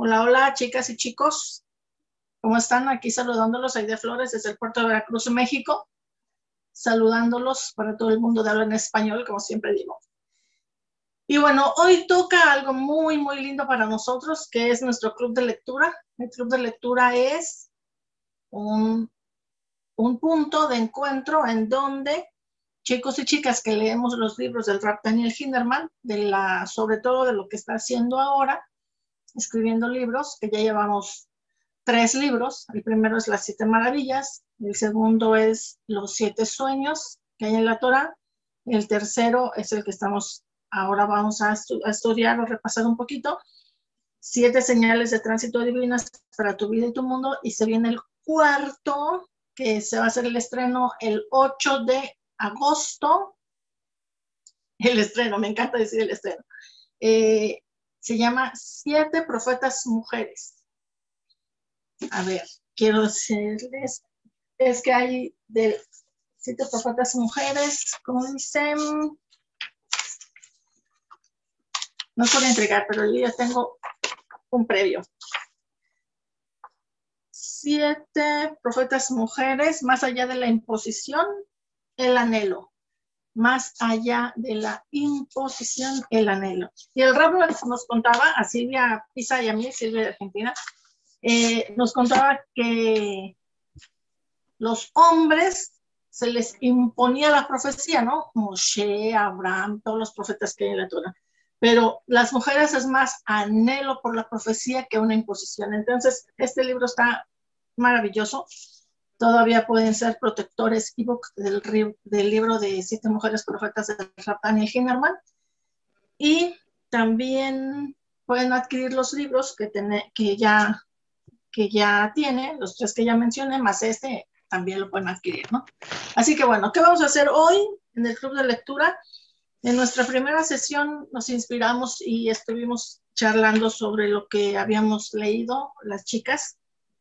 Hola, hola, chicas y chicos. ¿Cómo están? Aquí saludándolos, de Flores, desde el puerto de Veracruz, México. Saludándolos para todo el mundo de habla en español, como siempre digo. Y bueno, hoy toca algo muy, muy lindo para nosotros, que es nuestro club de lectura. El club de lectura es un, un punto de encuentro en donde chicos y chicas que leemos los libros del rap Daniel Hinderman, de la, sobre todo de lo que está haciendo ahora, escribiendo libros, que ya llevamos tres libros. El primero es Las Siete Maravillas, el segundo es Los Siete Sueños que hay en la Torah, el tercero es el que estamos ahora vamos a, estudiar o repasar un poquito, Siete Señales de Tránsito Divinas para tu vida y tu mundo, y se viene el cuarto, que se va a hacer el estreno el 8 de agosto. El estreno, me encanta decir el estreno. Eh, se llama Siete Profetas Mujeres. A ver, quiero decirles, es que hay de siete profetas mujeres, como dicen, no puedo entregar, pero yo ya tengo un previo. Siete profetas mujeres, más allá de la imposición, el anhelo más allá de la imposición, el anhelo. Y el rap nos contaba, a Silvia Pisa y a mí, Silvia de Argentina, eh, nos contaba que los hombres se les imponía la profecía, ¿no? Moshe, Abraham, todos los profetas que hay en la Torah. Pero las mujeres es más anhelo por la profecía que una imposición. Entonces, este libro está maravilloso todavía pueden ser protectores ebook del, del libro de Siete Mujeres Profetas de Daniel Hinnerman. Y también pueden adquirir los libros que, que, ya, que ya tiene, los tres que ya mencioné, más este, también lo pueden adquirir, ¿no? Así que bueno, ¿qué vamos a hacer hoy en el club de lectura? En nuestra primera sesión nos inspiramos y estuvimos charlando sobre lo que habíamos leído las chicas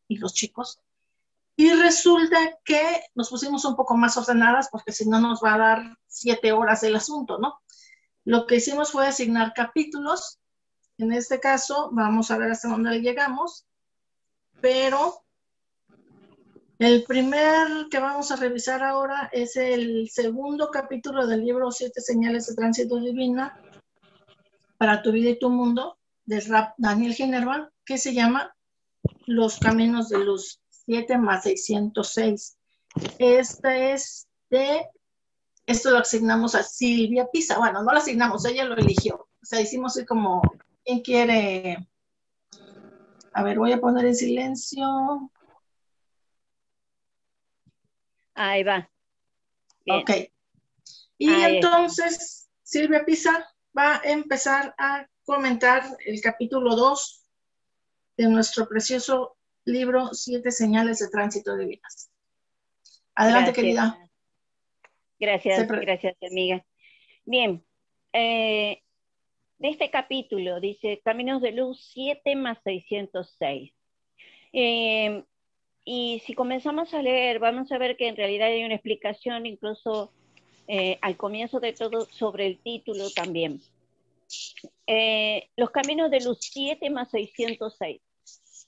y los chicos y resulta que nos pusimos un poco más ordenadas porque si no nos va a dar siete horas el asunto, ¿no? Lo que hicimos fue asignar capítulos. En este caso, vamos a ver hasta dónde llegamos, pero el primer que vamos a revisar ahora es el segundo capítulo del libro Siete señales de tránsito divina para tu vida y tu mundo, de Daniel General, que se llama Los caminos de luz. 7 más 606. Este es de, esto lo asignamos a Silvia Pisa. Bueno, no lo asignamos, ella lo eligió. O sea, hicimos así como, ¿quién quiere? A ver, voy a poner en silencio. Ahí va. Ok. Y entonces, Silvia Pisa va a empezar a comentar el capítulo 2 de nuestro precioso libro Siete señales de tránsito divinas. Adelante, querida. Gracias, gracias, amiga. Bien, eh, de este capítulo dice Caminos de Luz 7 más 606. Eh, y si comenzamos a leer, vamos a ver que en realidad hay una explicación incluso eh, al comienzo de todo sobre el título también. los caminos de luz 7 más 606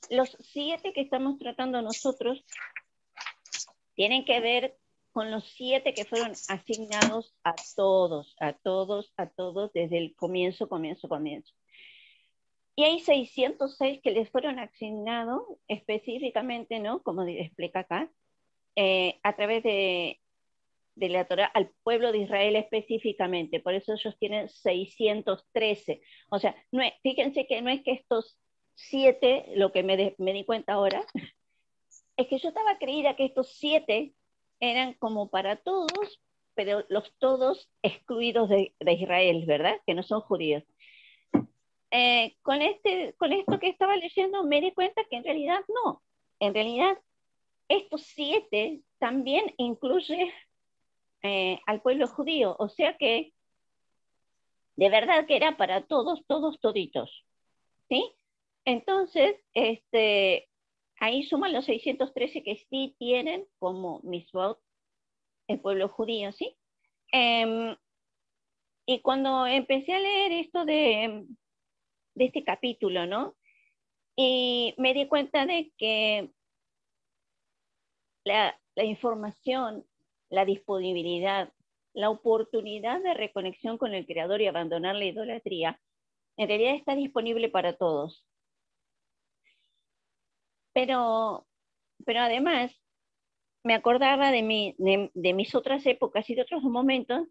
los siete que estamos tratando nosotros tienen que ver con los siete que fueron asignados a todos, a todos, a todos desde el comienzo, comienzo, comienzo. Y hay 606 que les fueron asignados específicamente, ¿no? Como explica acá, eh, a través de, de la Torah al pueblo de Israel específicamente. Por eso ellos tienen 613. O sea, fíjense que no es que estos siete, lo que me, di cuenta ahora, es que yo estaba creída que estos siete eran como para todos, pero los todos excluidos de, Israel, ¿verdad? Que no son judíos. Eh, con, este, con esto que estaba leyendo me di cuenta que en realidad no. En realidad, estos siete también incluye eh, al pueblo judío. O sea que de verdad que era para todos, todos, toditos. ¿Sí? Entonces, este, ahí suman los 613 que sí tienen como misbot el pueblo judío, ¿sí? Em, y cuando empecé a leer esto de, este capítulo, ¿no? Y me di cuenta de que la, la información, la disponibilidad, la oportunidad de reconexión con el Creador y abandonar la idolatría, en realidad está disponible para todos. Pero, pero además, me acordaba de, mi, de, mis otras épocas y de otros momentos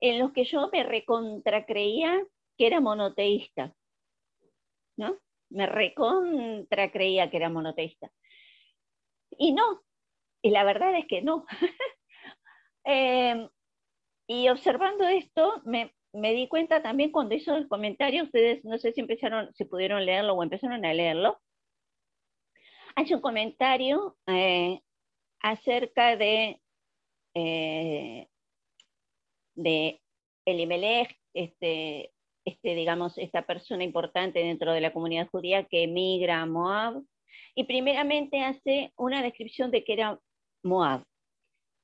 en los que yo me recontracreía que era monoteísta, ¿no? Me recontracreía que era monoteísta. Y no, y la verdad es que no. eh, y observando esto, me, me, di cuenta también cuando hizo el comentario, ustedes no sé si empezaron, si pudieron leerlo o empezaron a leerlo, hace un comentario eh, acerca de, eh, de Elimelech, este, este, digamos, esta persona importante dentro de la comunidad judía que emigra a Moab, y primeramente hace una descripción de que era Moab.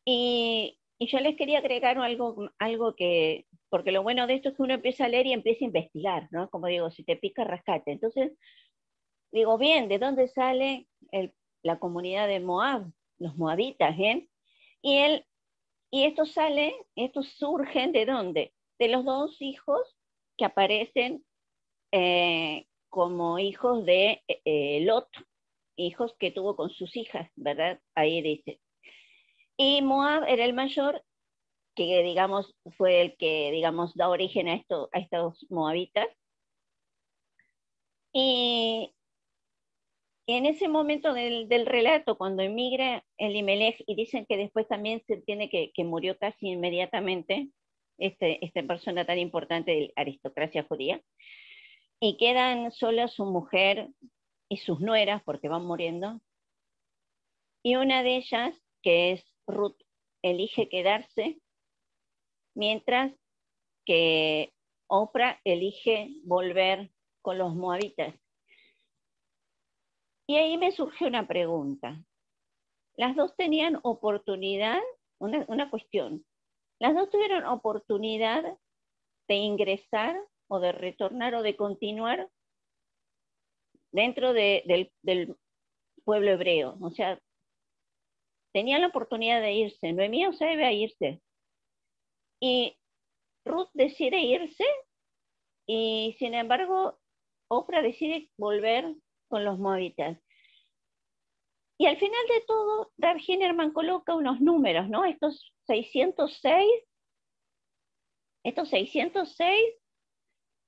Y, y yo les quería agregar algo, algo que, porque lo bueno de esto es que uno empieza a leer y empieza a investigar, ¿no? Como digo, si te pica, rascate. Entonces, digo, bien, ¿de dónde sale la comunidad de Moab? Los moabitas, ¿eh? Y, él, y esto sale, esto surgen de dónde? De los dos hijos que aparecen eh, como hijos de eh, Lot, hijos que tuvo con sus hijas, ¿verdad? Ahí dice. Y Moab era el mayor, que digamos fue el que digamos da origen a, esto, a estos moabitas. Y, en ese momento del, relato, cuando emigra el Imelech, y dicen que después también se entiende que, murió casi inmediatamente, este, esta persona tan importante de la aristocracia judía, y quedan solas su mujer y sus nueras, porque van muriendo, y una de ellas, que es Ruth elige quedarse, mientras que Oprah elige volver con los moabitas. Y ahí me surgió una pregunta. Las dos tenían oportunidad, una, cuestión, las dos tuvieron oportunidad de ingresar o de retornar o de continuar dentro del, del, pueblo hebreo. O sea, tenía la oportunidad de irse. Noemí se debe a irse. Y Ruth decide irse y sin embargo Oprah decide volver con los moabitas. Y al final de todo, Rav Hinnerman coloca unos números, ¿no? Estos 606, estos 606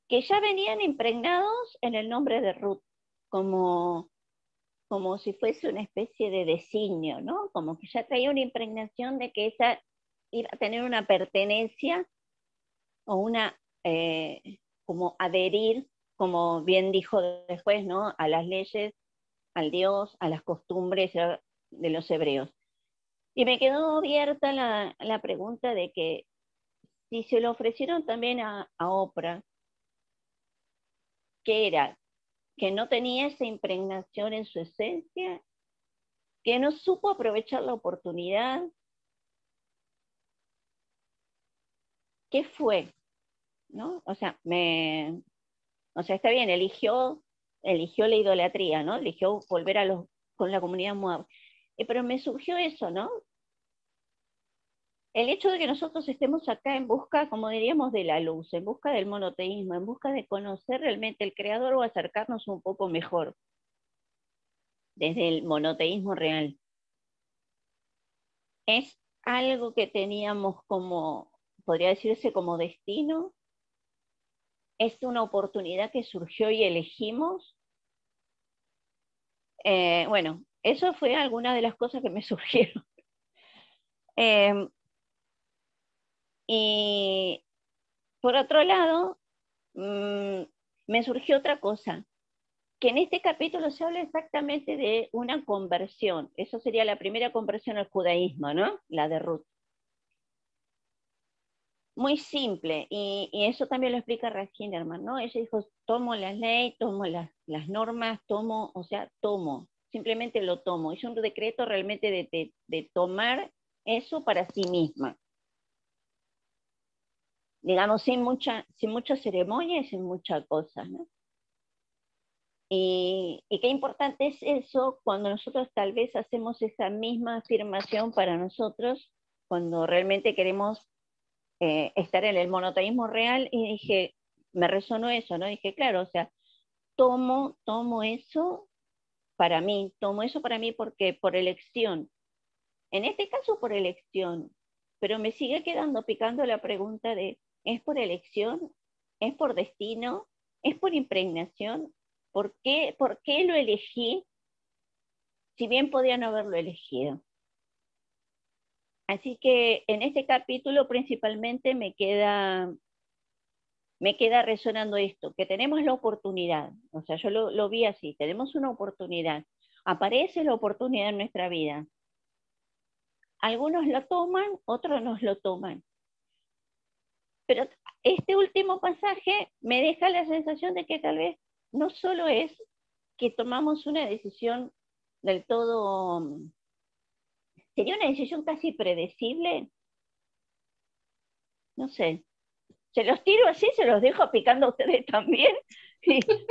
que ya venían impregnados en el nombre de Ruth, como como si fuese una especie de designio, ¿no? Como que ya traía una impregnación de que ella iba a tener una pertenencia o una, eh, como adherir, como bien dijo después, ¿no? A las leyes, al Dios, a las costumbres de los hebreos. Y me quedó abierta la, pregunta de que si se lo ofrecieron también a, a Oprah, ¿qué era? que no tenía esa impregnación en su esencia, que no supo aprovechar la oportunidad. ¿Qué fue? ¿No? O sea, me, o sea, está bien, eligió, eligió la idolatría, ¿no? Eligió volver a los, con la comunidad Moab. Eh, pero me surgió eso, ¿no? el hecho de que nosotros estemos acá en busca, como diríamos, de la luz, en busca del monoteísmo, en busca de conocer realmente el creador o acercarnos un poco mejor desde el monoteísmo real, es algo que teníamos como, podría decirse como destino, es una oportunidad que surgió y elegimos. Eh, bueno, eso fue alguna de las cosas que me surgieron. Eh, y por otro lado, mm, me surgió otra cosa, que en este capítulo se habla exactamente de una conversión. Eso sería la primera conversión al judaísmo, ¿no? La de Ruth. Muy simple, y, eso también lo explica Hinderman, ¿no? Ella dijo, tomo la ley, tomo las, normas, tomo, o sea, tomo, simplemente lo tomo. Es un decreto realmente de, de tomar eso para sí misma digamos, sin mucha, sin mucha ceremonia y sin mucha cosa, ¿no? Y, y, qué importante es eso cuando nosotros tal vez hacemos esa misma afirmación para nosotros, cuando realmente queremos eh, estar en el monoteísmo real. Y dije, me resonó eso, ¿no? Dije, claro, o sea, tomo, tomo eso para mí, tomo eso para mí porque por elección. En este caso por elección, pero me sigue quedando picando la pregunta de, ¿es por elección? ¿Es por destino? ¿Es por impregnación? ¿Por qué, ¿Por qué lo elegí? Si bien podía no haberlo elegido. Así que en este capítulo principalmente me queda, me queda resonando esto, que tenemos la oportunidad, o sea, yo lo, lo vi así, tenemos una oportunidad, aparece la oportunidad en nuestra vida. Algunos lo toman, otros no lo toman. Pero este último pasaje me deja la sensación de que tal vez no solo es que tomamos una decisión del todo, sería una decisión casi predecible. No sé, se los tiro así, se los dejo picando a ustedes también,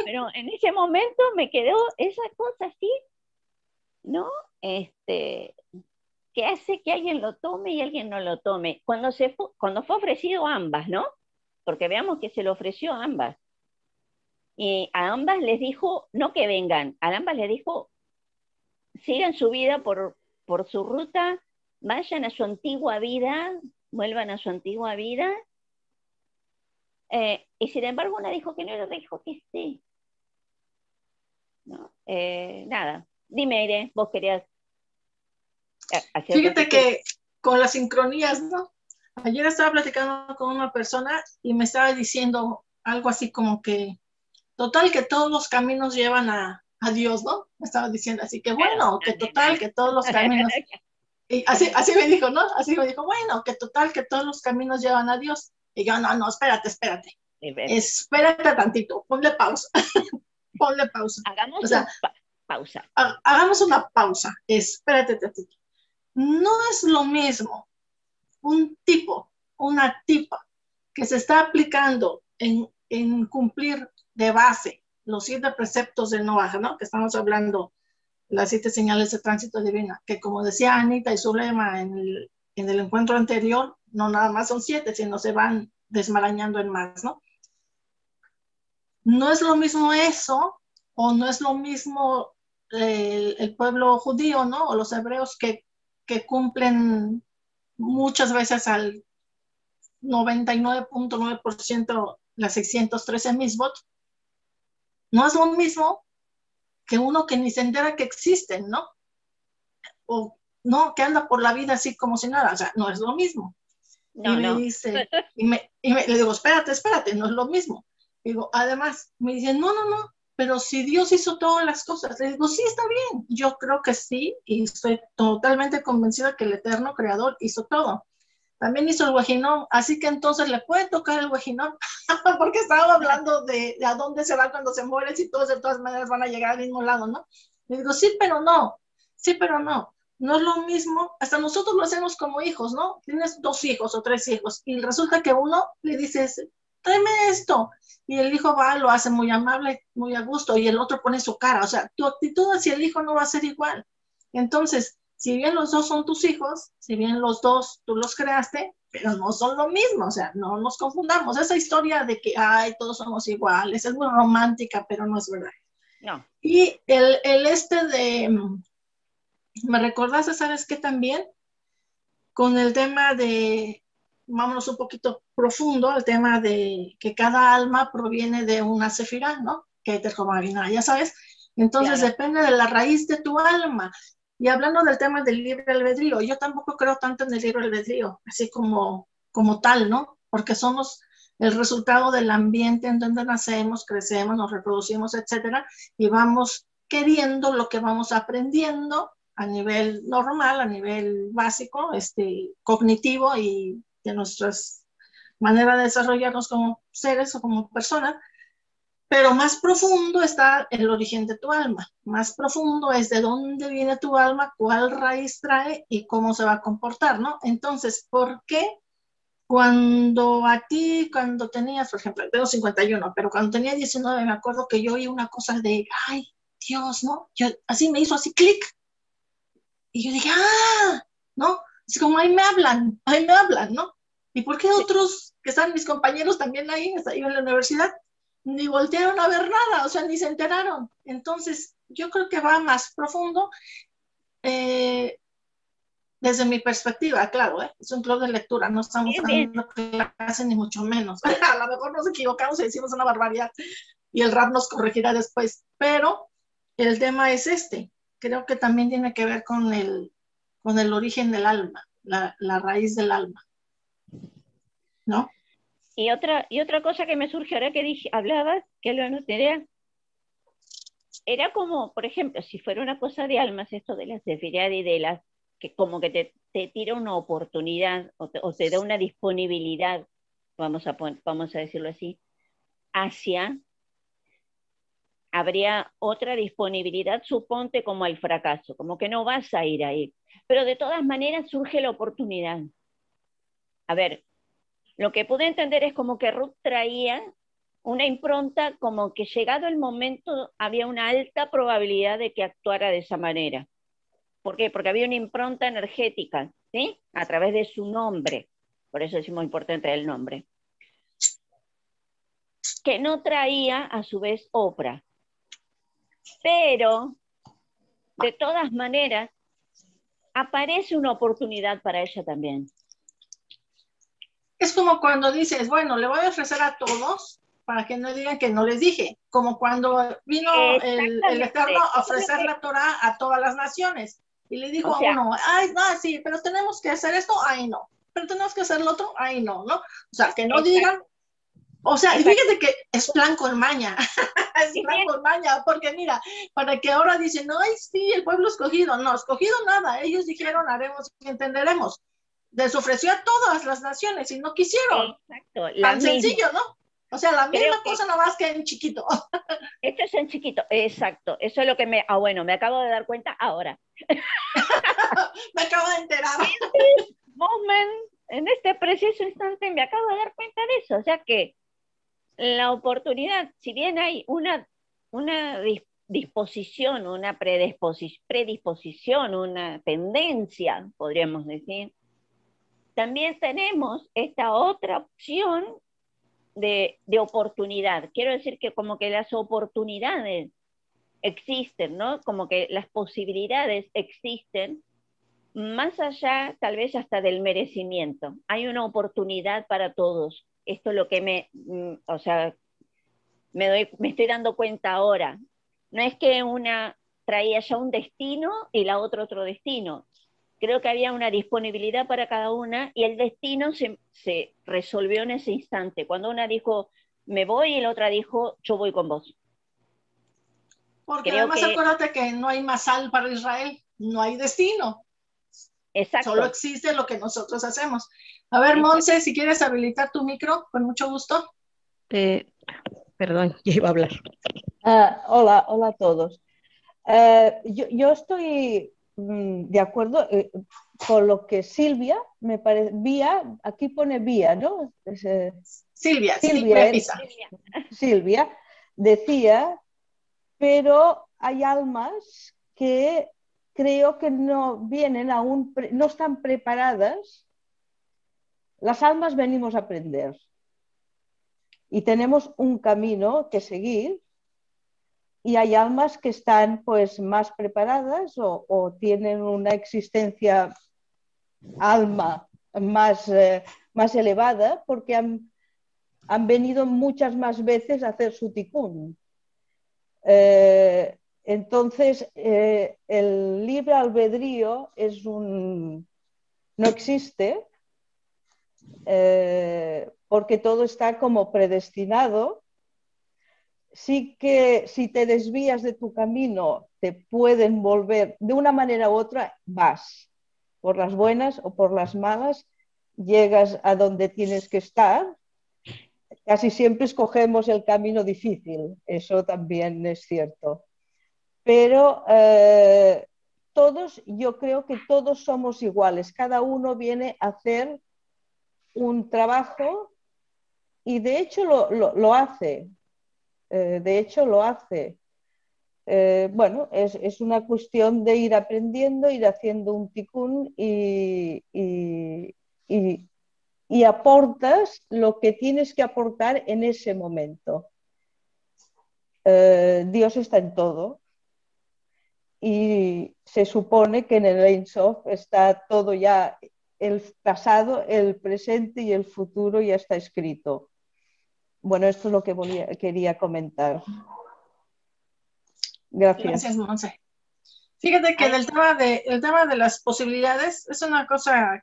pero en ese momento me quedó esa cosa así, ¿no? Este, que hace que alguien lo tome y alguien no lo tome. Cuando, se fue, cuando fue ofrecido a ambas, ¿no? Porque veamos que se lo ofreció a ambas. Y a ambas les dijo, no que vengan, a ambas les dijo, sigan su vida por, por su ruta, vayan a su antigua vida, vuelvan a su antigua vida. Eh, y sin embargo, una dijo que no, le dijo que sí. No, eh, nada. Dime, Irene, vos querías. Eh, Fíjate que con las sincronías, ¿no? Ayer estaba platicando con una persona y me estaba diciendo algo así como que Total que todos los caminos llevan a, Dios, ¿no? Me estaba diciendo así que bueno, que total que todos los caminos. Y así, así me dijo, ¿no? Así me dijo, bueno, que total que todos los caminos llevan a Dios. Y yo, no, no, espérate, espérate. Espérate tantito, ponle pausa. ponle pausa. Hagamos una pausa. hagamos una pausa. Espérate tantito. No es lo mismo un tipo, una tipa que se está aplicando en, en cumplir de base, los siete preceptos del Noah, ¿no? Que estamos hablando, las siete señales de tránsito divina, que como decía Anita y Zulema en el, en el encuentro anterior, no nada más son siete, sino se van desmarañando en más, ¿no? No es lo mismo eso, o no es lo mismo el, el pueblo judío, ¿no? O los hebreos que, que cumplen muchas veces al 99.9% las 613 misbot, no es lo mismo que uno que ni se entera que existen, ¿no? O no, que anda por la vida así como si nada, o sea, no es lo mismo. y me dice, y, me, le digo, espérate, espérate, no es lo mismo. Digo, además, me dice, no, no, no, pero si Dios hizo todas las cosas, le digo, sí, está bien, yo creo que sí, y estoy totalmente convencida que el eterno creador hizo todo. También hizo el guajinón, así que entonces le puede tocar el guajinón, porque estaba hablando de, a dónde se va cuando se muere, si todos de todas maneras van a llegar al mismo lado, ¿no? Le digo, sí, pero no, sí, pero no. No es lo mismo, hasta nosotros lo hacemos como hijos, ¿no? Tienes dos hijos o tres hijos y resulta que uno le dices, tráeme esto, y el hijo va, lo hace muy amable, muy a gusto, y el otro pone su cara, o sea, tu actitud hacia el hijo no va a ser igual. Entonces, si bien los dos son tus hijos, si bien los dos tú los creaste, pero no son lo mismo, o sea, no nos confundamos. Esa historia de que, ay, todos somos iguales, es muy romántica, pero no es verdad. No. Y el, el este de, me recordaste, ¿sabes qué también? Con el tema de, vámonos un poquito profundo, el tema de que cada alma proviene de una sefirá, ¿no? Que es ya sabes. Entonces depende de la raíz de tu alma. Y hablando del tema del libre albedrío, yo tampoco creo tanto en el libre albedrío, así como, como tal, ¿no? Porque somos el resultado del ambiente en donde nacemos, crecemos, nos reproducimos, etcétera, y vamos queriendo lo que vamos aprendiendo a nivel normal, a nivel básico, este, cognitivo y de nuestras maneras de desarrollarnos como seres o como personas, pero más profundo está el origen de tu alma. Más profundo es de dónde viene tu alma, cuál raíz trae y cómo se va a comportar, ¿no? Entonces, ¿por qué cuando a ti, cuando tenías, por ejemplo, tengo 51, pero cuando tenía 19 me acuerdo que yo oí una cosa de, ay, Dios, ¿no? Yo, así me hizo así clic. Y yo dije, ah, ¿no? Es como ahí me hablan, ahí me hablan, ¿no? ¿Y por qué otros que están mis compañeros también ahí, ahí en la universidad, ni voltearon a ver nada, o sea, ni se enteraron? Entonces, yo creo que va más profundo. Eh, desde mi perspectiva, claro, ¿eh? es un club de lectura, no estamos dando clase ni mucho menos. a lo mejor nos equivocamos y decimos una barbaridad y el rap nos corregirá después, pero el tema es este. Creo que también tiene que ver con el, con el origen del alma, la, la raíz del alma. ¿No? Y otra, y otra cosa que me surge ahora que dije, hablabas, que lo anoté, era como, por ejemplo, si fuera una cosa de almas, esto de las sefirad y de las, que como que te, te tira una oportunidad o te, o te, da una disponibilidad, vamos a, vamos a decirlo así, hacia habría otra disponibilidad, suponte como al fracaso, como que no vas a ir ahí. Pero de todas maneras surge la oportunidad. A ver, lo que pude entender es como que Ruth traía una impronta como que llegado el momento había una alta probabilidad de que actuara de esa manera. ¿Por qué? Porque había una impronta energética, ¿sí? A través de su nombre. Por eso es muy importante el nombre. Que no traía a su vez Oprah. Pero, de todas maneras, aparece una oportunidad para ella también. Es como cuando dices, bueno, le voy a ofrecer a todos para que no digan que no les dije, como cuando vino el, el, Eterno a ofrecer la Torah a todas las naciones. Y le dijo a uno, ay, no, sí, pero tenemos que hacer esto, ay, no. Pero tenemos que hacer lo otro, ay, no, ¿no? O sea, que no digan o sea, y fíjate que es plan con maña, es plan con maña, porque mira, para que ahora dicen, no, ay, sí, el pueblo escogido, no, escogido nada, ellos dijeron, haremos y entenderemos. Les ofreció a todas las naciones y no quisieron. Exacto. Tan sencillo, ¿no? O sea, la misma cosa nada más que en chiquito. Esto es en chiquito, exacto. Eso es lo que me, ah, bueno, me acabo de dar cuenta ahora. me acabo de enterar. moment, en este preciso instante me acabo de dar cuenta de eso. O sea que la oportunidad, si bien hay una, una disposición, una predisposición, una tendencia, podríamos decir, también tenemos esta otra opción de, de, oportunidad. Quiero decir que como que las oportunidades existen, ¿no? Como que las posibilidades existen más allá tal vez hasta del merecimiento. Hay una oportunidad para todos esto es lo que me, mm, o sea, me, doy, me estoy dando cuenta ahora. No es que una traía ya un destino y la otra otro destino. Creo que había una disponibilidad para cada una y el destino se, se resolvió en ese instante. Cuando una dijo, me voy, y la otra dijo, yo voy con vos. Porque además acuérdate que no hay más sal para Israel, no hay destino. Exacto. Solo existe lo que nosotros hacemos. A ver, Monse, si quieres habilitar tu micro, con mucho gusto. Eh, perdón, ya iba a hablar. Uh, hola, hola a todos. Uh, yo, yo, estoy de acuerdo eh, con lo que Silvia, me parece, Vía, aquí pone Vía, ¿no? Es, eh, Silvia, Silvia, Silvia, Silvia decía, pero hay almas que creo que no vienen aún, no están preparadas. Las almas venimos a aprender. Y tenemos un camino que seguir y hay almas que están pues más preparadas o, tienen una existencia alma más, eh, más elevada porque han, han, venido muchas más veces a hacer su ticún. Eh, entonces, eh, el libre albedrío es un, no existe porque todo está como predestinado. Sí que si te desvías de tu camino, te pueden volver, de una manera u otra, vas, por las buenas o por las malas, llegas a donde tienes que estar. Casi siempre escogemos el camino difícil, eso también es cierto. Pero eh, todos, yo creo que todos somos iguales, cada uno viene a hacer un trabajo y de hecho lo, hace. Eh, de hecho lo hace. Eh, bueno, es, una cuestión de ir aprendiendo, ir haciendo un ticún y, aportas lo que tienes que aportar en ese momento. Eh, Dios está en todo y se supone que en el Ein está todo ya, el pasado, el presente y el futuro ya está escrito. Bueno, esto es lo que quería comentar. Gracias. Gracias, Monse. Fíjate que el tema, de, el tema de las posibilidades es una cosa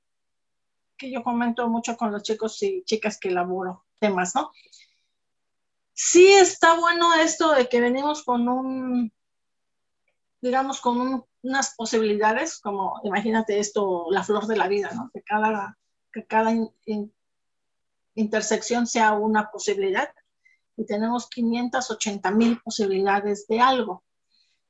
que yo comento mucho con los chicos y chicas que elaboro temas, ¿no? Sí está bueno esto de que venimos con un, digamos, con unas posibilidades, como imagínate esto, la flor de la vida, ¿no? Que cada, que cada intersección sea una posibilidad y tenemos 580 mil posibilidades de algo.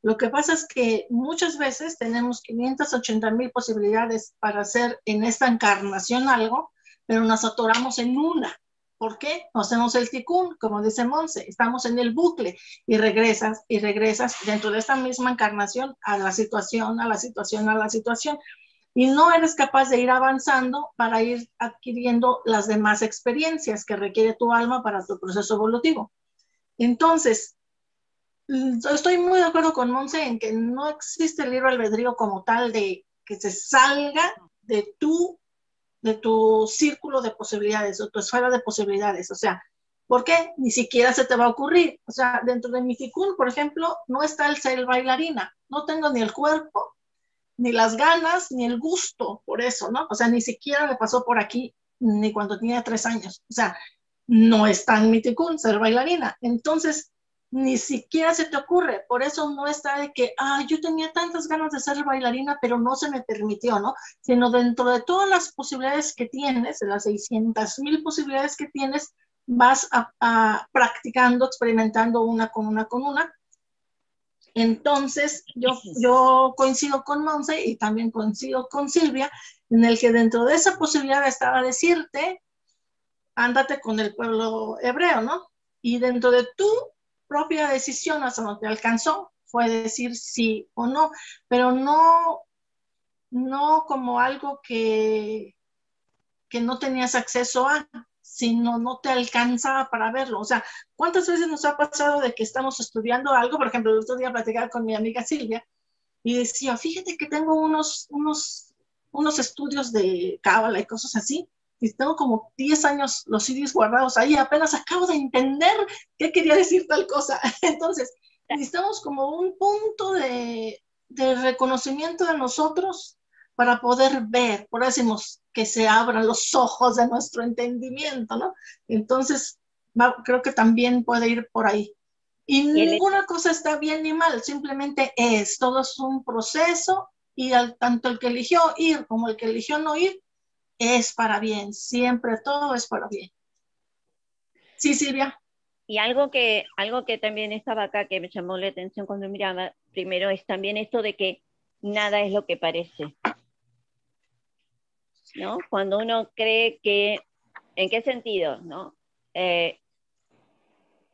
Lo que pasa es que muchas veces tenemos 580 mil posibilidades para hacer en esta encarnación algo, pero nos atoramos en una. ¿Por qué? Hacemos el ticún, como dice Monse, estamos en el bucle y regresas y regresas dentro de esta misma encarnación a la situación, a la situación, a la situación. Y no eres capaz de ir avanzando para ir adquiriendo las demás experiencias que requiere tu alma para tu proceso evolutivo. Entonces, Mm, estoy muy de acuerdo con Monse en que no existe el libro albedrío como tal de que se salga de tu, de tu círculo de posibilidades o tu esfera de posibilidades. O sea, ¿por qué? Ni siquiera se te va a ocurrir. O sea, dentro de mi ficún, por ejemplo, no está el ser bailarina. No tengo ni el cuerpo, ni las ganas, ni el gusto por eso, ¿no? O sea, ni siquiera me pasó por aquí, ni cuando tenía tres años. O sea, no está en mi ser bailarina. Entonces, ni siquiera se te ocurre. Por eso no está de que, ah, yo tenía tantas ganas de ser bailarina, pero no se me permitió, ¿no? Sino dentro de todas las posibilidades que tienes, de las 600 mil posibilidades que tienes, vas a, practicando, experimentando una con una con una. Entonces, yo, yo coincido con Monse y también coincido con Silvia, en el que dentro de esa posibilidad estaba decirte, ándate con el pueblo hebreo, ¿no? Y dentro de tú propia decisión hasta donde alcanzó fue decir sí o no, pero no, no como algo que, que no tenías acceso a, sino no te alcanzaba para verlo. O sea, ¿cuántas veces nos ha pasado de que estamos estudiando algo? Por ejemplo, el otro día platicaba con mi amiga Silvia y decía, fíjate que tengo unos, unos, unos estudios de cábala y cosas así, y tengo como 10 años los CDs guardados ahí, apenas acabo de entender qué quería decir tal cosa. Entonces, necesitamos como un punto de, de reconocimiento de nosotros para poder ver, por eso decimos que se abran los ojos de nuestro entendimiento, ¿no? Entonces, creo que también puede ir por ahí. Y ninguna cosa está bien ni mal, simplemente es, todo es un proceso y al, tanto el que eligió ir como el que eligió no ir, es para bien, siempre todo es para bien. Sí, Silvia. Y algo que, algo que también estaba acá que me llamó la atención cuando miraba, primero es también esto de que nada es lo que parece. ¿No? Cuando uno cree que, ¿en qué sentido? ¿No? Eh,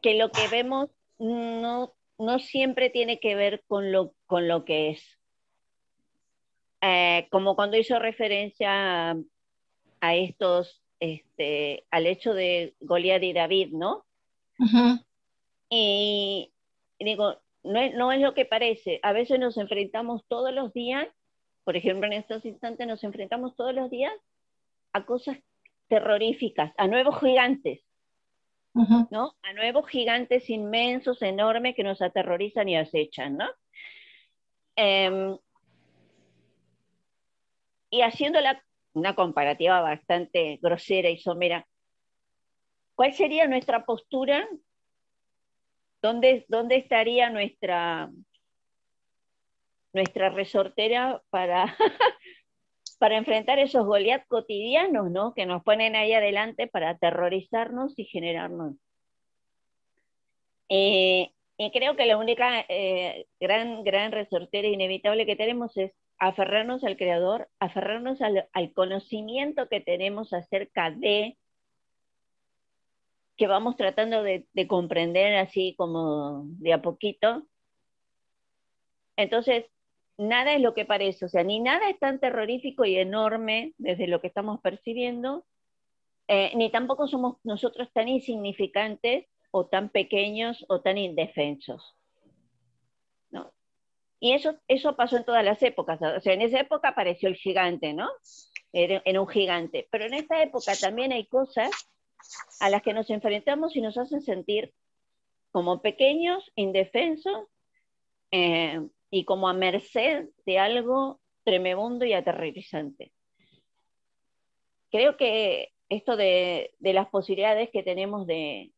que lo que vemos no, no siempre tiene que ver con lo, con lo que es. Eh, como cuando hizo referencia a estos, este, al hecho de Goliat y David, ¿no? Y digo, no es, no es lo que parece. A veces nos enfrentamos todos los días, por ejemplo, en estos instantes nos enfrentamos todos los días a cosas terroríficas, a nuevos gigantes, ¿no? A nuevos gigantes inmensos, enormes, que nos aterrorizan y acechan, ¿no? Em, y haciendo la una comparativa bastante grosera y somera, ¿cuál sería nuestra postura? ¿Dónde, dónde estaría nuestra, nuestra resortera para, para enfrentar esos Goliat cotidianos, ¿no? Que nos ponen ahí adelante para aterrorizarnos y generarnos. Eh, y creo que la única eh, gran, gran resortera inevitable que tenemos es aferrarnos al creador, aferrarnos al, conocimiento que tenemos acerca de, que vamos tratando de, comprender así como de a poquito. Entonces, nada es lo que parece, o sea, ni nada es tan terrorífico y enorme desde lo que estamos percibiendo, eh, ni tampoco somos nosotros tan insignificantes o tan pequeños o tan indefensos. Y eso, eso pasó en todas las épocas. O sea, en esa época apareció el gigante, ¿no? Era un gigante. Pero en esta época también hay cosas a las que nos enfrentamos y nos hacen sentir como pequeños, indefensos, eh, y como a merced de algo tremebundo y aterrorizante. Creo que esto de, las posibilidades que tenemos de,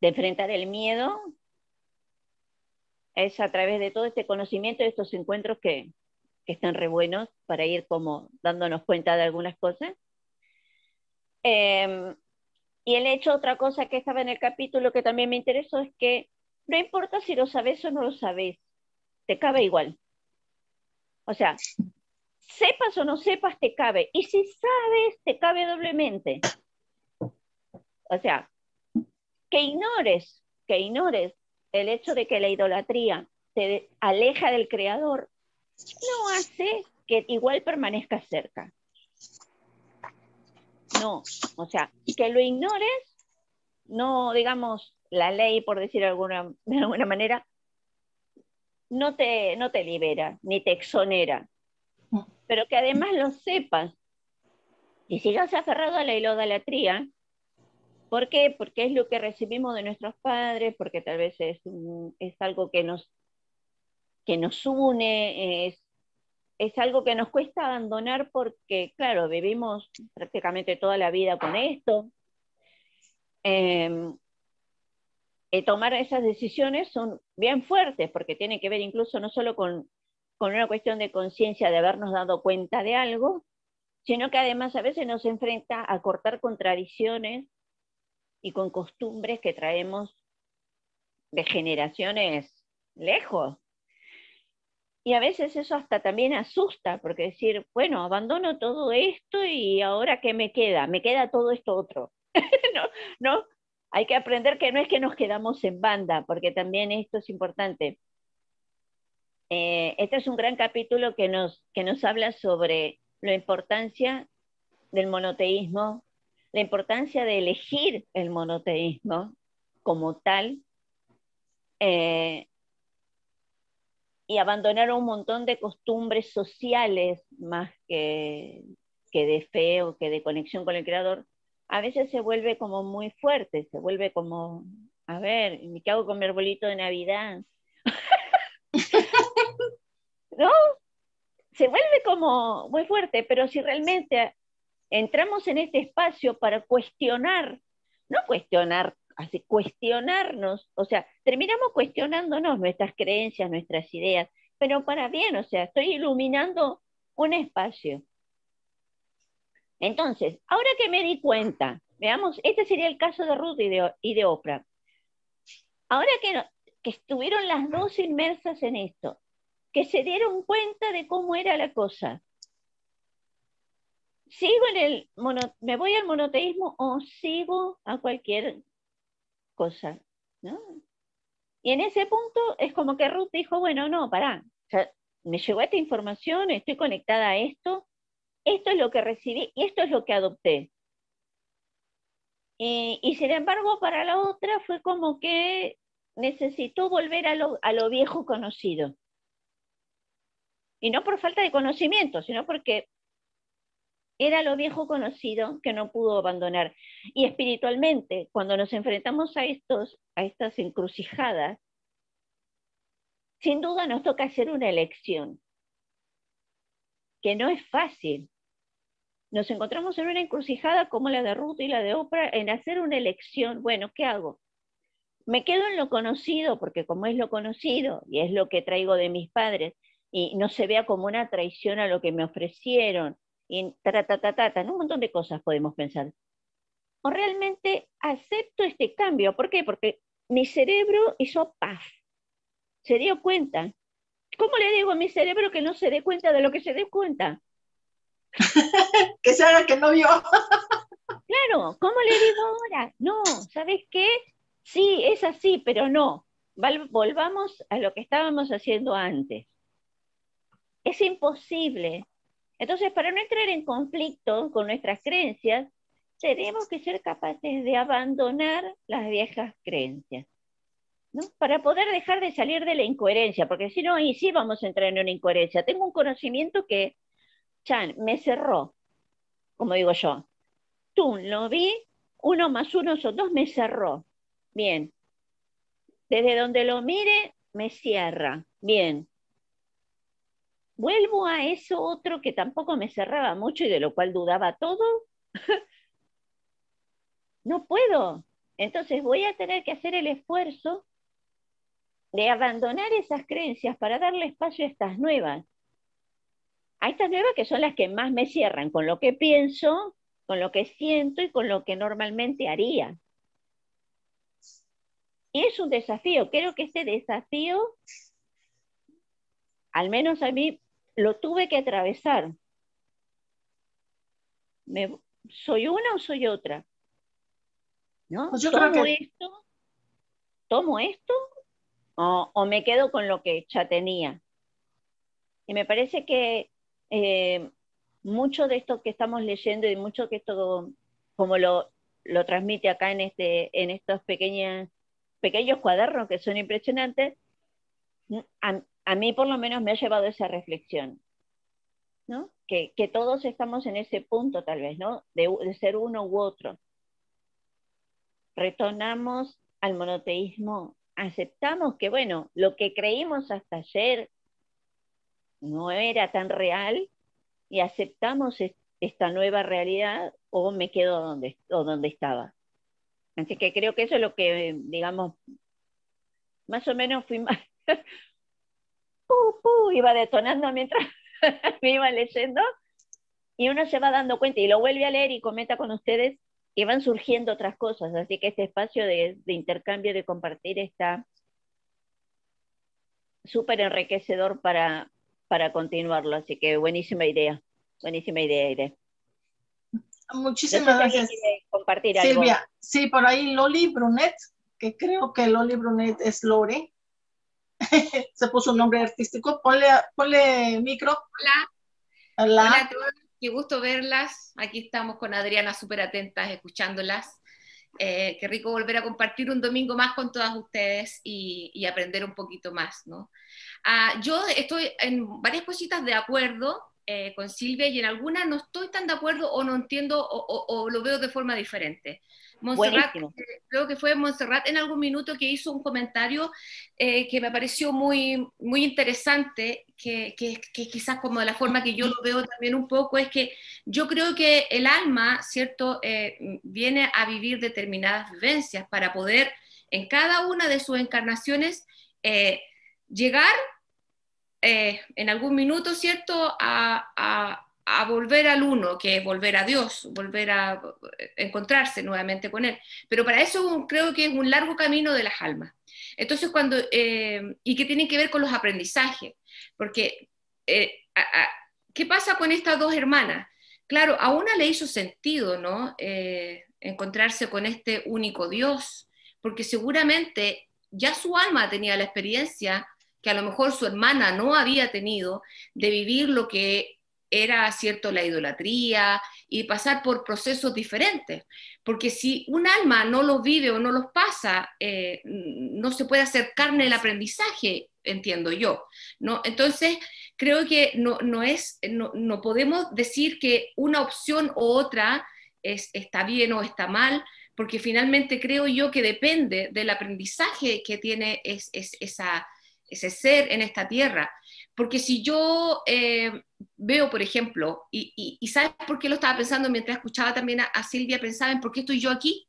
de enfrentar el miedo es a través de todo este conocimiento, de estos encuentros que, están re buenos para ir como dándonos cuenta de algunas cosas. Em, y el hecho, otra cosa que estaba en el capítulo que también me interesó es que no importa si lo sabes o no lo sabes, te cabe igual. O sea, sepas o no sepas, te cabe. Y si sabes, te cabe doblemente. O sea, que ignores, que ignores el hecho de que la idolatría te aleja del creador, no hace que igual permanezca cerca. No, o sea, que lo ignores, no, digamos, la ley, por decir alguna, de alguna manera, no te, no te libera, ni te exonera, mm. pero que además lo sepas y sigas aferrado a la idolatría, ¿por qué? Porque es lo que recibimos de nuestros padres, porque tal vez es, es algo que nos, que nos une, es, es algo que nos cuesta abandonar porque, claro, vivimos prácticamente toda la vida con esto. Eh, eh, tomar esas decisiones son bien fuertes, porque tiene que ver incluso no solo con, con una cuestión de conciencia de habernos dado cuenta de algo, sino que además a veces nos enfrenta a cortar con tradiciones y con costumbres que traemos de generaciones lejos. Y a veces eso hasta también asusta, porque decir, bueno, abandono todo esto y ahora qué me queda? Me queda todo esto otro. no, no, hay que aprender que no es que nos quedamos en banda, porque también esto es importante. Eh, este es un gran capítulo que nos, que nos habla sobre la importancia del monoteísmo, la importancia de elegir el monoteísmo como tal eh, y abandonar un montón de costumbres sociales más que, que de fe o que de conexión con el creador a veces se vuelve como muy fuerte, se vuelve como, a ver, ¿qué hago con mi arbolito de Navidad? ¿No? Se vuelve como muy fuerte, pero si realmente entramos en este espacio para cuestionar, no cuestionar, así, cuestionarnos, o sea, terminamos cuestionándonos nuestras creencias, nuestras ideas, pero para bien, o sea, estoy iluminando un espacio. Entonces, ahora que me di cuenta, veamos, este sería el caso de Ruth y de, Oprah. Ahora que, estuvieron las dos inmersas en esto, que se dieron cuenta de cómo era la cosa, ¿sigo en el me voy al monoteísmo o sigo a cualquier cosa? ¿no? Y en ese punto es como que Ruth dijo, bueno, no, pará, me llegó esta información, estoy conectada a esto, esto es lo que recibí y esto es lo que adopté. Y, sin embargo, para la otra fue como que necesitó volver a lo, a lo viejo conocido. Y no por falta de conocimiento, sino porque era lo viejo conocido que no pudo abandonar. Y espiritualmente, cuando nos enfrentamos a, estos, a estas encrucijadas, sin duda nos toca hacer una elección, que no es fácil, nos encontramos en una encrucijada como la de Ruth y la de Oprah en hacer una elección. Bueno, ¿qué hago? Me quedo en lo conocido, porque como es lo conocido y es lo que traigo de mis padres, y no se vea como una traición a lo que me ofrecieron, y ta, ta, ta, ta, un montón de cosas podemos pensar. O realmente acepto este cambio. ¿Por qué? Porque mi cerebro hizo paz. Se dio cuenta ¿cómo le digo a mi cerebro que no se dé cuenta de lo que se dé cuenta? que se haga que no vio. claro, ¿cómo le digo ahora? No, ¿sabes qué? Sí, es así, pero no. Volvamos a lo que estábamos haciendo antes. Es imposible. Entonces, para no entrar en conflicto con nuestras creencias, tenemos que ser capaces de abandonar las viejas creencias. ¿no? Para poder dejar de salir de la incoherencia, porque si no, ahí sí vamos a entrar en una incoherencia. Tengo un conocimiento que, Me cerró, como digo yo. Tú lo vi, uno más uno son dos, me cerró. Bien. Desde donde lo mire, me cierra. Bien. Vuelvo a eso otro que tampoco me cerraba mucho y de lo cual dudaba todo. no puedo. Entonces voy a tener que hacer el esfuerzo de abandonar esas creencias para darle espacio a estas nuevas. A estas nuevas que son las que más me cierran con lo que pienso, con lo que siento y con lo que normalmente haría. Y es un desafío. Creo que este desafío, al menos a mí, lo tuve que atravesar. ¿Soy una o soy otra? ¿No? Pues ¿Tomo esto? ¿Tomo esto? O, me quedo con lo que ya tenía? Y me parece que eh, mucho de esto que estamos leyendo y mucho que esto, como lo, lo transmite acá en, este, en estos pequeños, pequeños cuadernos que son impresionantes, a, mí por lo menos me ha llevado esa reflexión, ¿no? Que, todos estamos en ese punto tal vez, ¿no? De, de ser uno u otro. Retornamos al monoteísmo, aceptamos que, bueno, lo que creímos hasta ayer no era tan real y aceptamos esta nueva realidad o me quedo donde, donde estaba. Así que creo que eso es lo que, digamos, más o menos fui más, iba detonando mientras me iba leyendo y uno se va dando cuenta y lo vuelve a leer y comenta con ustedes y van surgiendo otras cosas. Así que este espacio de, de intercambio, de compartir está súper enriquecedor para, para continuarlo. Así que buenísima idea, buenísima idea, Irene. Muchísimas gracias. Compartir Silvia, sí, por ahí Loli Brunet, que creo que Loli Brunet es Lore. Se puso un nombre artístico. Ponle, ponle micro. Hola. Hola. Hola a todos. Qué gusto verlas. Aquí estamos con Adriana súper atentas, escuchándolas. Eh, qué rico volver a compartir un domingo más con todas ustedes y, aprender un poquito más, ¿no? Ah, yo estoy en varias cositas de acuerdo eh, con Silvia y en algunas no estoy tan de acuerdo o no entiendo o, lo veo de forma diferente. Montserrat, eh, creo que fue Montserrat en algún minuto que hizo un comentario eh, que me pareció muy, muy interesante, que, que, quizás como de la forma que yo lo veo también un poco, es que yo creo que el alma, ¿cierto?, viene a vivir determinadas vivencias para poder en cada una de sus encarnaciones llegar eh, en algún minuto, ¿cierto?, a, volver al uno, que es volver a Dios, volver a encontrarse nuevamente con Él. Pero para eso creo que es un largo camino de las almas. Entonces, cuando, eh, y que tiene que ver con los aprendizajes, porque, eh, ¿qué pasa con estas dos hermanas? Claro, a una le hizo sentido, ¿no? encontrarse con este único Dios, porque seguramente ya su alma tenía la experiencia que a lo mejor su hermana no había tenido, de vivir lo que era, cierto, la idolatría y pasar por procesos diferentes. Porque si un alma no los vive o no los pasa, eh, no se puede hacer carne el aprendizaje, entiendo yo. ¿no? Entonces, creo que no, no es, no, podemos decir que una opción u otra es, está bien o está mal, porque finalmente creo yo que depende del aprendizaje que tiene es, esa ese ser en esta tierra. Porque si yo eh, veo, por ejemplo, y, ¿sabes por qué lo estaba pensando mientras escuchaba también a, Silvia? Pensaba en por qué estoy yo aquí.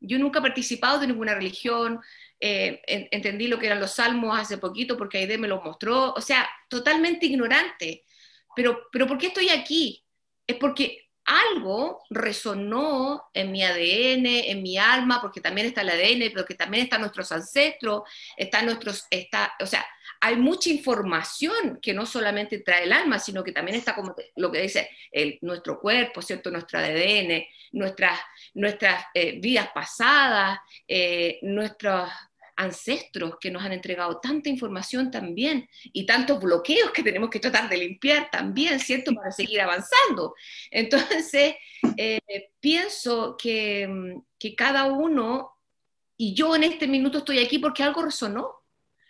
Yo nunca he participado de ninguna religión, eh, entendí lo que eran los salmos hace poquito porque Aide me lo mostró, o sea, totalmente ignorante. Pero, pero ¿por qué estoy aquí? Es porque algo resonó en mi ADN, en mi alma, porque también está el ADN, pero que también están nuestros ancestros, están nuestros, está, o sea, hay mucha información que no solamente trae el alma, sino que también está como lo que dice el, nuestro cuerpo, ¿cierto? Nuestro ADN, nuestras, nuestras eh, vidas pasadas, eh, ancestros que nos han entregado tanta información también y tantos bloqueos que tenemos que tratar de limpiar también, ¿cierto? Para seguir avanzando. Entonces, eh, pienso que, que cada uno, y yo en este minuto estoy aquí porque algo resonó,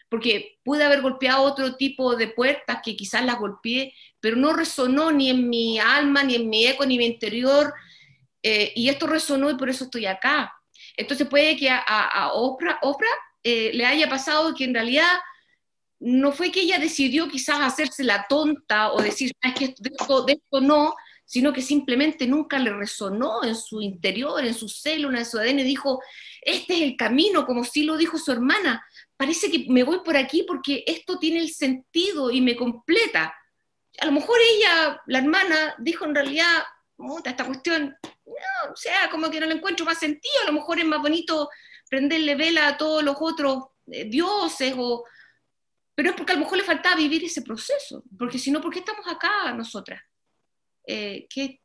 porque pude haber golpeado otro tipo de puertas que quizás las golpeé, pero no resonó ni en mi alma, ni en mi eco, ni en mi interior, eh, y esto resonó y por eso estoy acá. Entonces puede que a, a Oprah, Oprah eh, le haya pasado que en realidad no fue que ella decidió quizás hacerse la tonta o decir, es que de esto, no, sino que simplemente nunca le resonó en su interior, en su célula, en su ADN, dijo, este es el camino, como sí lo dijo su hermana, parece que me voy por aquí porque esto tiene el sentido y me completa. A lo mejor ella, la hermana, dijo en realidad, esta cuestión, o sea, como que no le encuentro más sentido, a lo mejor es más bonito prenderle vela a todos los otros eh, dioses, o... pero es porque a lo mejor le faltaba vivir ese proceso, porque si no, ¿por qué estamos acá nosotras? Eh, que,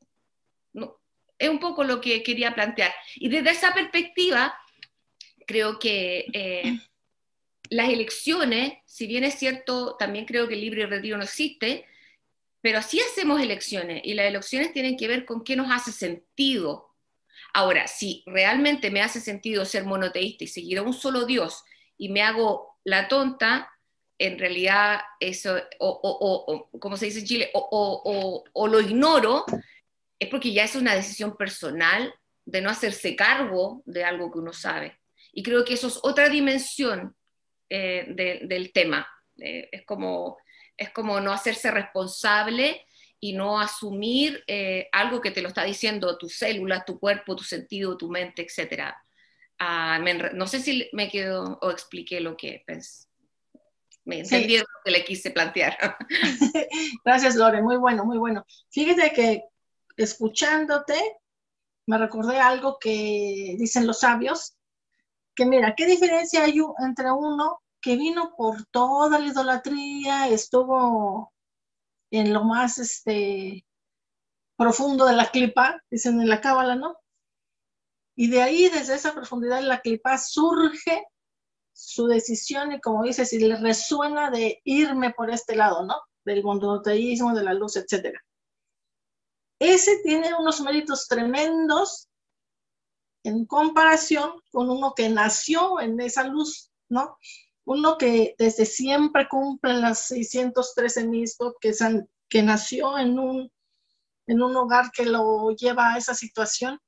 no, es un poco lo que quería plantear. Y desde esa perspectiva, creo que eh, las elecciones, si bien es cierto, también creo que el libre retiro no existe, pero así hacemos elecciones y las elecciones tienen que ver con qué nos hace sentido Ahora, si realmente me hace sentido ser monoteísta y seguir a un solo Dios y me hago la tonta, en realidad eso, o, como se dice en Chile, o, lo ignoro, es porque ya es una decisión personal de no hacerse cargo de algo que uno sabe. Y creo que eso es otra dimensión eh, del tema. Eh, es, como, es como no hacerse responsable y no asumir eh, algo que te lo está diciendo tu célula, tu cuerpo, tu sentido, tu mente, etc. Ah, no sé si me quedo o expliqué lo que pensé. Me entendieron lo que le quise plantear. Gracias, Lore. Muy bueno, muy bueno. Fíjate que escuchándote, me recordé algo que dicen los sabios, que mira, ¿qué diferencia hay entre uno que vino por toda la idolatría, estuvo en lo más este, profundo de la clipa, dicen en la cábala, ¿no? Y de ahí, desde esa profundidad de la clipa, surge su decisión y como dice, si le resuena de irme por este lado, ¿no? Del monoteísmo, de la luz, etc. Ese tiene unos méritos tremendos en comparación con uno que nació en esa luz, ¿no? Uno que desde siempre cumple las 613 mismos, que, que nació en un, en un hogar que lo lleva a esa situación,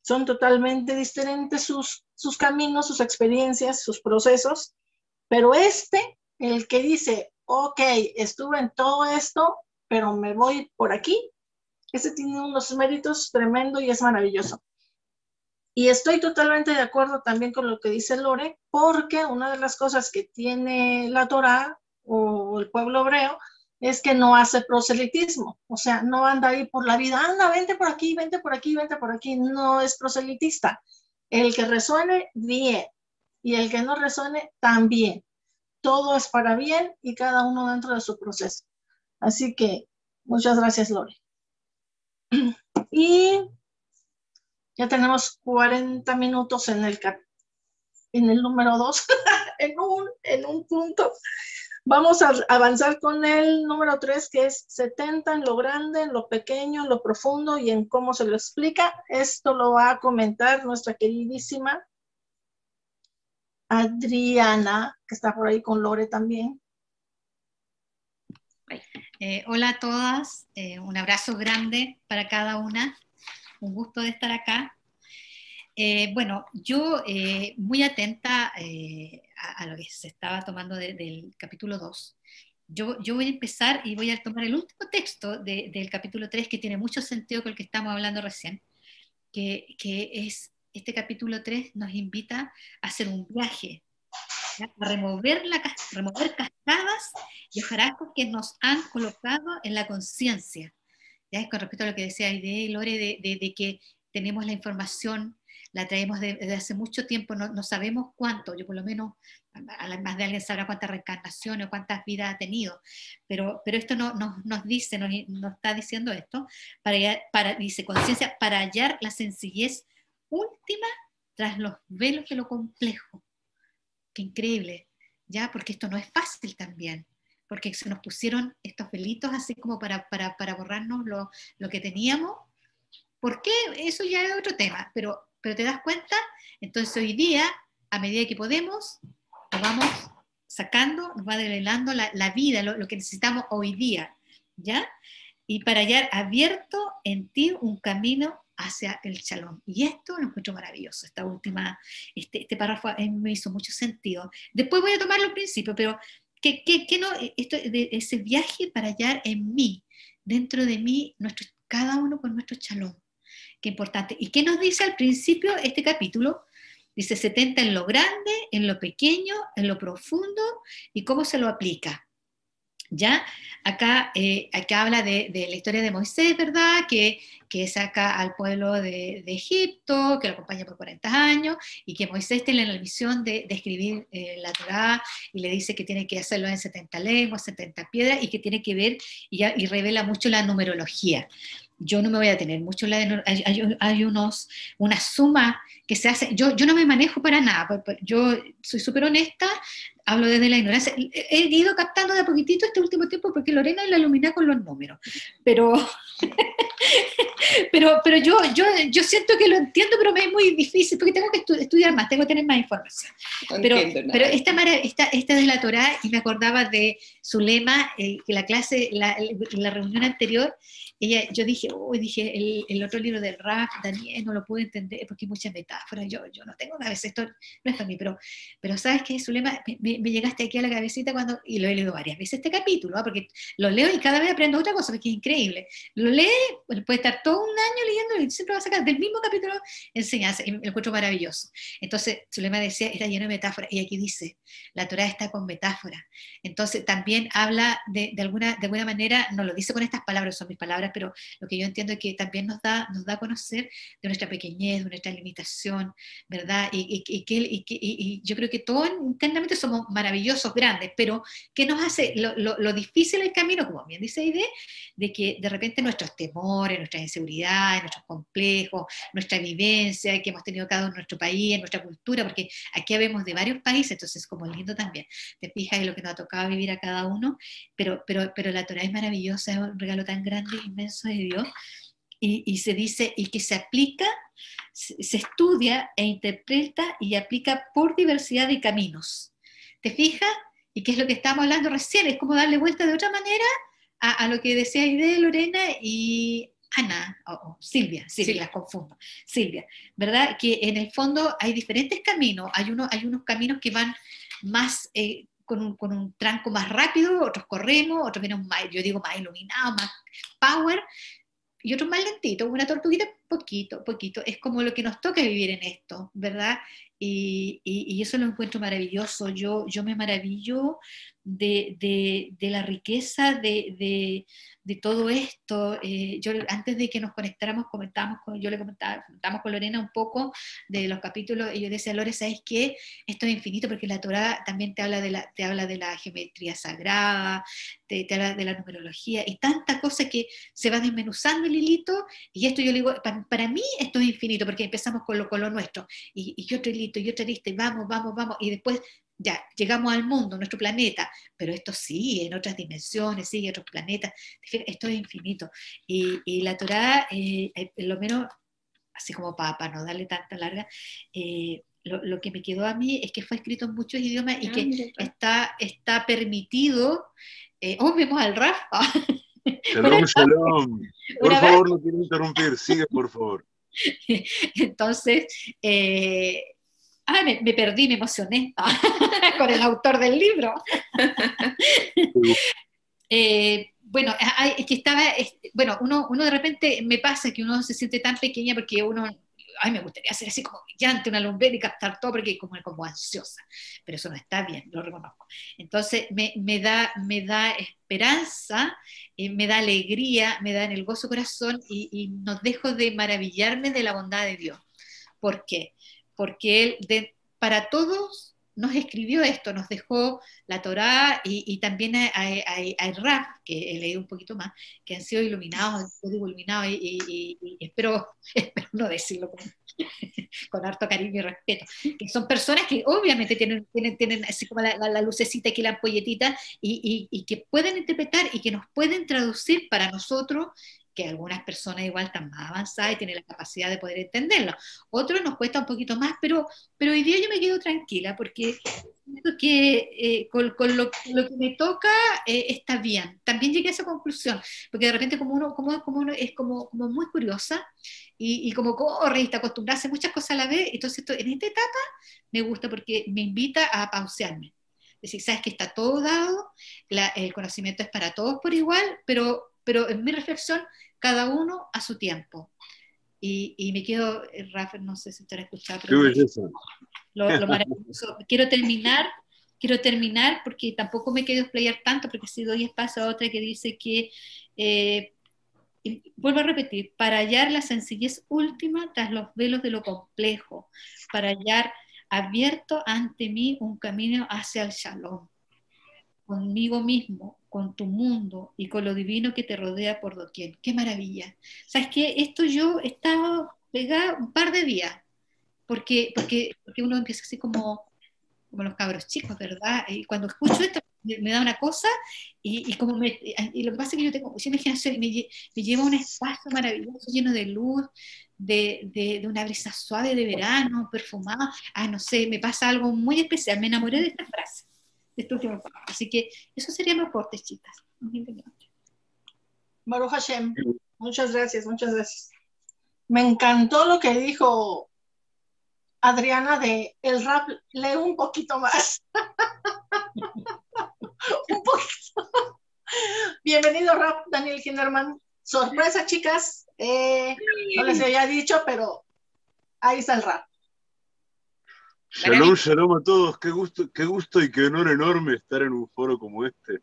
son totalmente diferentes sus, sus caminos, sus experiencias, sus procesos, pero este, el que dice, ok, estuve en todo esto, pero me voy por aquí, ese tiene unos méritos tremendo y es maravilloso. Y estoy totalmente de acuerdo también con lo que dice Lore, porque una de las cosas que tiene la Torá o el pueblo hebreo es que no hace proselitismo, o sea, no anda ahí por la vida, anda, vente por aquí, vente por aquí, vente por aquí, no es proselitista. El que resuene, bien, y el que no resuene, también. Todo es para bien y cada uno dentro de su proceso. Así que muchas gracias, Lore. Y ya tenemos 40 minutos en el, en el número 2, en, un, en un punto. Vamos a avanzar con el número 3, que es 70 en lo grande, en lo pequeño, en lo profundo y en cómo se lo explica. Esto lo va a comentar nuestra queridísima Adriana, que está por ahí con Lore también. Eh, hola a todas, eh, un abrazo grande para cada una un gusto de estar acá. Eh, bueno, yo eh, muy atenta eh, a, lo que se estaba tomando del capítulo 2. Yo, yo, voy a empezar y voy a tomar el último texto del capítulo 3 que tiene mucho sentido con el que estamos hablando recién, que, que es este capítulo 3 nos invita a hacer un viaje, a remover, la, remover cascadas y hojarascos que nos han colocado en la conciencia ya con respecto a lo que decía Aide Lore, de, que tenemos la información, la traemos desde hace mucho tiempo, no, sabemos cuánto, yo por lo menos, además de alguien sabrá cuántas reencarnaciones o cuántas vidas ha tenido, pero, esto no, nos dice, nos, está diciendo esto, para dice conciencia, para hallar la sencillez última tras los velos de lo complejo. Qué increíble, ya, porque esto no es fácil también porque se nos pusieron estos velitos así como para, para, borrarnos lo, lo, que teníamos. ¿Por qué? Eso ya es otro tema, pero, pero te das cuenta, entonces hoy día, a medida que podemos, nos vamos sacando, nos va develando la, la vida, lo, lo, que necesitamos hoy día, ¿ya? Y para hallar abierto en ti un camino hacia el chalón. Y esto lo encuentro maravilloso, esta última, este, este párrafo me hizo mucho sentido. Después voy a tomarlo al principio, pero que, no, esto, de ese viaje para hallar en mí, dentro de mí, nuestro, cada uno con nuestro chalón. Qué importante. ¿Y qué nos dice al principio este capítulo? Dice 70 en lo grande, en lo pequeño, en lo profundo y cómo se lo aplica. ¿Ya? Acá, eh, acá habla de, la historia de Moisés, ¿verdad? Que, que saca al pueblo de, Egipto, que lo acompaña por 40 años, y que Moisés tiene la misión de, escribir eh, la Torá, y le dice que tiene que hacerlo en 70 lenguas, 70 piedras, y que tiene que ver, y, y revela mucho la numerología yo no me voy a tener mucho la hay, hay, unos una suma que se hace yo yo no me manejo para nada pues, pues, yo soy súper honesta hablo desde la ignorancia. He ido captando de a poquitito este último tiempo porque Lorena la ilumina con los números, pero, pero, pero yo, yo, yo siento que lo entiendo, pero me es muy difícil porque tengo que estudiar más, tengo que tener más información. pero, pero esta, esta, esta de la Torah, y me acordaba de su lema, eh, que la clase, la, la reunión anterior, ella, yo dije, uy, dije, el, el, otro libro del Raf, Daniel, no lo pude entender porque hay muchas metáforas, yo, yo no tengo cabeza, esto no es para mí, pero, pero ¿sabes qué? Su lema, me, me, llegaste aquí a la cabecita cuando, y lo he leído varias veces este capítulo, ¿ah? porque lo leo y cada vez aprendo otra cosa, porque es increíble. Lo lee, puede estar todo un año leyendo y siempre va a sacar del mismo capítulo enseñanza, y lo encuentro maravilloso. Entonces, su lema decía, era lleno de metáforas, y aquí dice, la Torah está con metáforas. Entonces, también habla de, de, alguna, de alguna manera, no lo dice con estas palabras, son mis palabras, pero lo que yo entiendo es que también nos da, nos da a conocer de nuestra pequeñez, de nuestra limitación, ¿verdad? Y, y, y, y yo creo que todos internamente somos maravillosos, grandes, pero ¿qué nos hace lo, lo, difícil el camino, como bien dice Aide, de que de repente nuestros temores, nuestras inseguridades, nuestros complejos, nuestra vivencia que hemos tenido cada uno en nuestro país, en nuestra cultura, porque aquí habemos de varios países, entonces como lindo también, te fijas en lo que nos ha tocado vivir a cada uno, pero, pero, pero la Torah es maravillosa, es un regalo tan grande, inmenso de Dios, y, se dice, y que se aplica, se, estudia e interpreta y aplica por diversidad de caminos. ¿Te fijas? Y qué es lo que estamos hablando recién, es como darle vuelta de otra manera a, lo que decía Ide, Lorena y Ana, o Silvia, Silvia, las confundo, Silvia, ¿verdad? Que en el fondo hay diferentes caminos, hay, uno, hay unos caminos que van más... Eh, con un, con un, tranco más rápido, otros corremos, otros vienen más, yo digo más iluminado, más power, y otros más lentitos, una tortuguita poquito, poquito. Es como lo que nos toca vivir en esto, ¿verdad? Y, eso lo encuentro maravilloso. Yo, yo me maravillo de, de, la riqueza de, de todo esto. Eh, yo antes de que nos conectáramos, comentábamos con, yo le comentaba, comentábamos con Lorena un poco de los capítulos, y yo decía, Lore, ¿sabes qué? Esto es infinito porque la Torah también te habla de la, te habla de la geometría sagrada, te, habla de la numerología, y tantas cosas que se va desmenuzando el hilito, y esto yo le digo, para, mí esto es infinito, porque empezamos con lo, con lo nuestro, y, y otro hilito, y otro hilito, y vamos, vamos, vamos, y después ya, llegamos al mundo, nuestro planeta, pero esto sí, en otras dimensiones, sigue otros planetas, esto es infinito. Y, la Torah, eh, eh, lo menos, así como para, no darle tanta larga, eh, lo, que me quedó a mí es que fue escrito en muchos idiomas y ah, que está, está permitido, oh, vemos al Rafa. Shalom, shalom. Por favor, no quiero interrumpir, sigue, por favor. Entonces, Ah, me, perdí, me emocioné con el autor del libro. Eh, bueno, es que estaba, bueno, uno, uno de repente me pasa que uno se siente tan pequeña porque uno ay, me gustaría ser así como brillante, una lumbrera y captar todo porque como, como ansiosa, pero eso no está bien, lo reconozco. Entonces me, me da, me da esperanza, eh, me da alegría, me da en el gozo corazón y, y no dejo de maravillarme de la bondad de Dios. ¿Por qué? Porque Él, de, para todos nos escribió esto, nos dejó la Torá y, también a, a, que he leído un poquito más, que han sido iluminados, iluminados y, espero, no decirlo con, harto cariño y respeto, que son personas que obviamente tienen, tienen, tienen así como la, la, lucecita aquí, la ampolletita, y, que pueden interpretar y que nos pueden traducir para nosotros que algunas personas igual están más avanzadas y tienen la capacidad de poder entenderlo. Otros nos cuesta un poquito más, pero, pero hoy día yo me quedo tranquila porque que eh, con, lo, que me toca eh, está bien. También llegué a esa conclusión, porque de repente como uno, como, como uno es como, como muy curiosa y, y, como corre y a hacer muchas cosas a la vez, entonces esto, en esta etapa me gusta porque me invita a pausearme. Es decir, sabes que está todo dado, el conocimiento es para todos por igual, pero, pero en mi reflexión cada uno a su tiempo. Y, y me quedo, eh, Rafa, no sé si te has escuchado, pero lo, lo, maravilloso. quiero terminar, quiero terminar porque tampoco me quiero explayar tanto, porque si doy espacio a otra que dice que, eh, vuelvo a repetir, para hallar la sencillez última tras los velos de lo complejo, para hallar abierto ante mí un camino hacia el shalom, conmigo mismo, con tu mundo y con lo divino que te rodea por doquier. ¡Qué maravilla! ¿Sabes qué? Esto yo he estado pegada un par de días, porque, porque, porque uno empieza así como, como los cabros chicos, ¿verdad? Y cuando escucho esto me, da una cosa y, y como me, y lo que pasa es que yo tengo mucha imaginación y me, me lleva a un espacio maravilloso lleno de luz, de, de, de, una brisa suave de verano, perfumada. Ah, no sé, me pasa algo muy especial. Me enamoré de esta frase. Este Así que eso sería mi aporte, chicas. Maru Hashem, muchas gracias, muchas gracias. Me encantó lo que dijo Adriana de el rap, lee un poquito más. un poquito. Bienvenido, rap, Daniel Hinderman. Sorpresa, chicas. Eh, no les había dicho, pero ahí está el rap. Shalom, shalom a todos. Qué gusto, qué gusto y qué honor enorme estar en un foro como este.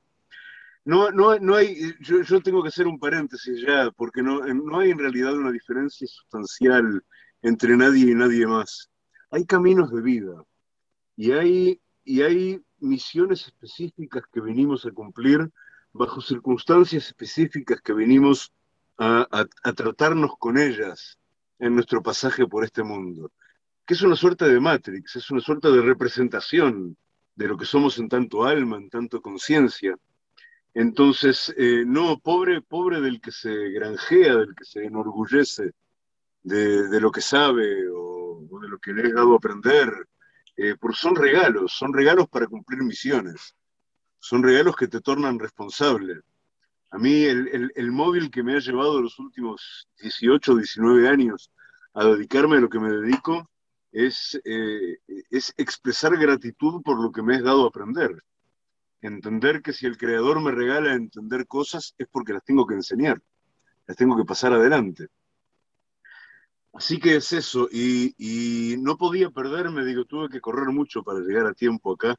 No, no, no hay, yo, yo tengo que hacer un paréntesis ya, porque no, no hay en realidad una diferencia sustancial entre nadie y nadie más. Hay caminos de vida y hay, y hay misiones específicas que venimos a cumplir bajo circunstancias específicas que venimos a, a, a tratarnos con ellas en nuestro pasaje por este mundo que es una suerte de Matrix, es una suerte de representación de lo que somos en tanto alma, en tanto conciencia. Entonces, eh, no, pobre, pobre del que se granjea, del que se enorgullece de, lo que sabe o, de lo que le he dado a aprender, eh, porque son regalos, son regalos para cumplir misiones, son regalos que te tornan responsable. A mí el móvil que me ha llevado los últimos 18, 19 años a dedicarme a lo que me dedico, es, eh, es expresar gratitud por lo que me has dado a aprender. Entender que si el creador me regala entender cosas es porque las tengo que enseñar, las tengo que pasar adelante. Así que es eso, y, y, no podía perderme, digo, tuve que correr mucho para llegar a tiempo acá,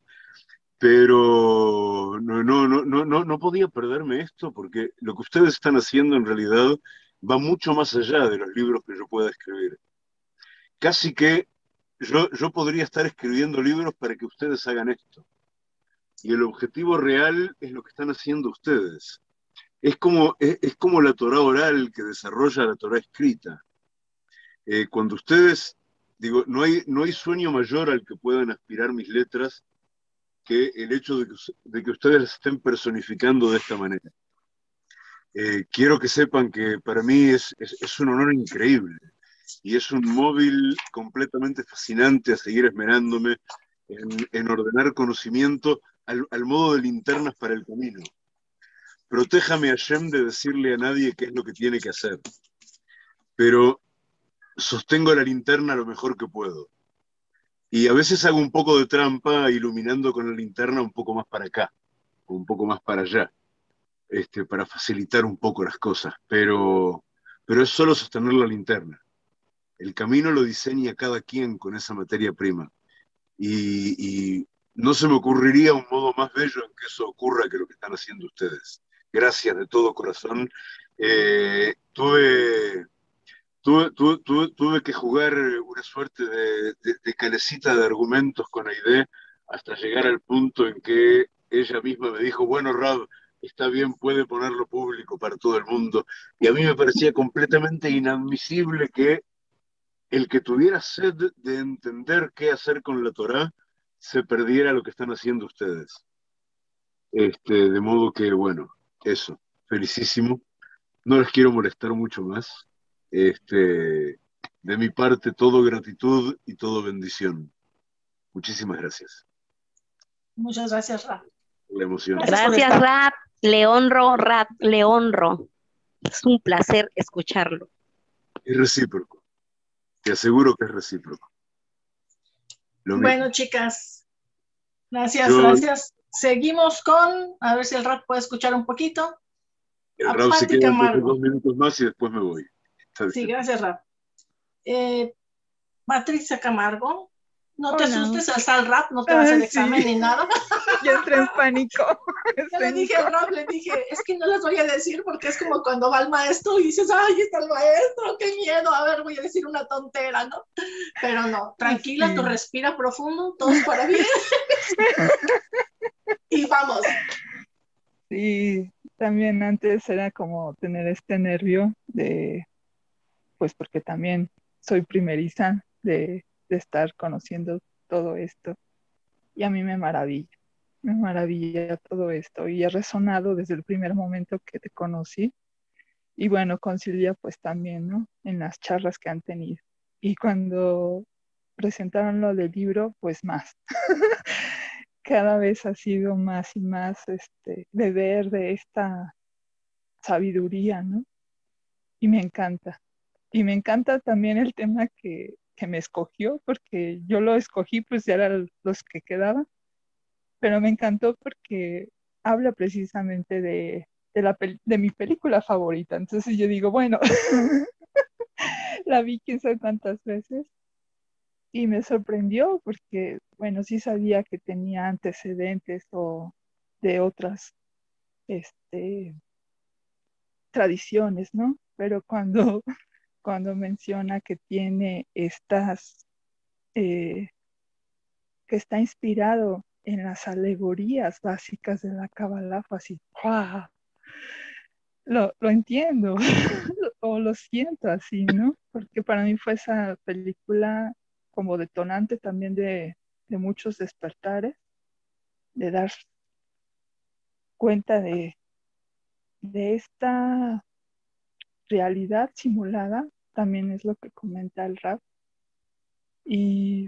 pero no, no, no, no, no podía perderme esto porque lo que ustedes están haciendo en realidad va mucho más allá de los libros que yo pueda escribir. Casi que yo, yo podría estar escribiendo libros para que ustedes hagan esto. Y el objetivo real es lo que están haciendo ustedes. Es como, es, es como la Torah oral que desarrolla la Torah escrita. Eh, cuando ustedes, digo, no hay, no hay sueño mayor al que puedan aspirar mis letras que el hecho de que, de que ustedes estén personificando de esta manera. Eh, quiero que sepan que para mí es, es, es un honor increíble y es un móvil completamente fascinante a seguir esmerándome en, en ordenar conocimiento al, al, modo de linternas para el camino. Protéjame a Shem de decirle a nadie qué es lo que tiene que hacer, pero sostengo la linterna lo mejor que puedo. Y a veces hago un poco de trampa iluminando con la linterna un poco más para acá, o un poco más para allá, este, para facilitar un poco las cosas, pero, pero es solo sostener la linterna El camino lo diseña cada quien con esa materia prima. Y, no se me ocurriría un modo más bello en que eso ocurra que lo que están haciendo ustedes. Gracias de todo corazón. Eh, tuve, tuve, que jugar una suerte de, de, calecita de argumentos con Aide hasta llegar al punto en que ella misma me dijo, bueno, Rab, está bien, puede ponerlo público para todo el mundo. Y a mí me parecía completamente inadmisible que el que tuviera sed de entender qué hacer con la Torá se perdiera lo que están haciendo ustedes. Este, de modo que, bueno, eso, felicísimo. No les quiero molestar mucho más. Este, de mi parte, todo gratitud y todo bendición. Muchísimas gracias. Muchas gracias, Rap. La emoción. Gracias, Rap. Le honro, Rap, le honro. Es un placer escucharlo. Es recíproco. Te aseguro que es recíproco. bueno, chicas, gracias, gracias. Seguimos con, a ver si el rap puede escuchar un poquito. El rap se queda dos minutos más y después me voy. Sí, gracias, rap. Eh, Patricia Camargo, no te asustes al sal rap, no te vas a hacer examen ni nada. Yo entré en pánico. Yo le dije a Rap, le dije, es que no les voy a decir porque es como cuando va el maestro y dices, ay, está el maestro, qué miedo, a ver, voy a decir una tontera, ¿no? Pero no, tranquila, tú respira profundo, todo para bien. y vamos. Sí, también antes era como tener este nervio de, pues porque también soy primeriza de de estar conociendo todo esto. Y a mí me maravilla, me maravilla todo esto. Y he resonado desde el primer momento que te conocí. Y bueno, con Silvia pues también, ¿no? En las charlas que han tenido. Y cuando presentaron lo del libro, pues más. Cada vez ha sido más y más este, de ver de esta sabiduría, ¿no? Y me encanta. Y me encanta también el tema que, que me escogió, porque yo lo escogí, pues ya eran los que quedaban, pero me encantó porque habla precisamente de, de, la, de mi película favorita. Entonces yo digo, bueno, la vi quién sabe cuántas veces y me sorprendió porque, bueno, sí sabía que tenía antecedentes o de otras este, tradiciones, ¿no? Pero cuando cuando menciona que tiene estas, eh, que está inspirado en las alegorías básicas de la Kabbalah, fue así, Lo, entiendo o lo siento así, ¿no? Porque para mí fue esa película como detonante también de, de muchos despertares, de dar cuenta de, de esta realidad simulada también es lo que comenta el rap. Y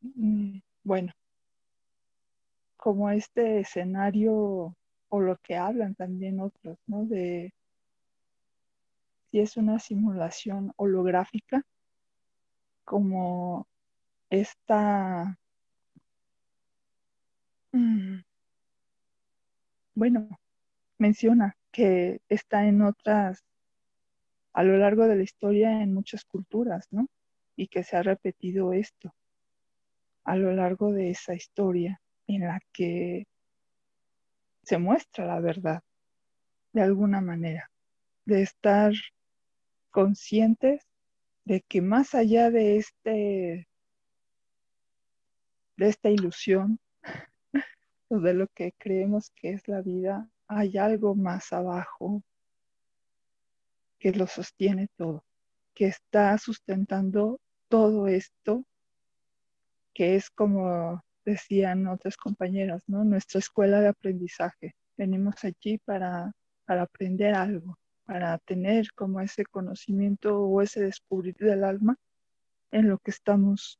mm, bueno, como este escenario o lo que hablan también otros, ¿no? De si es una simulación holográfica, como esta, mm, bueno, menciona que está en otras a lo largo de la historia en muchas culturas, ¿no? Y que se ha repetido esto a lo largo de esa historia en la que se muestra la verdad de alguna manera, de estar conscientes de que más allá de este de esta ilusión o de lo que creemos que es la vida, hay algo más abajo que lo sostiene todo, que está sustentando todo esto, que es como decían otras compañeras, ¿no? Nuestra escuela de aprendizaje. Venimos aquí para, para aprender algo, para tener como ese conocimiento o ese descubrir del alma en lo que estamos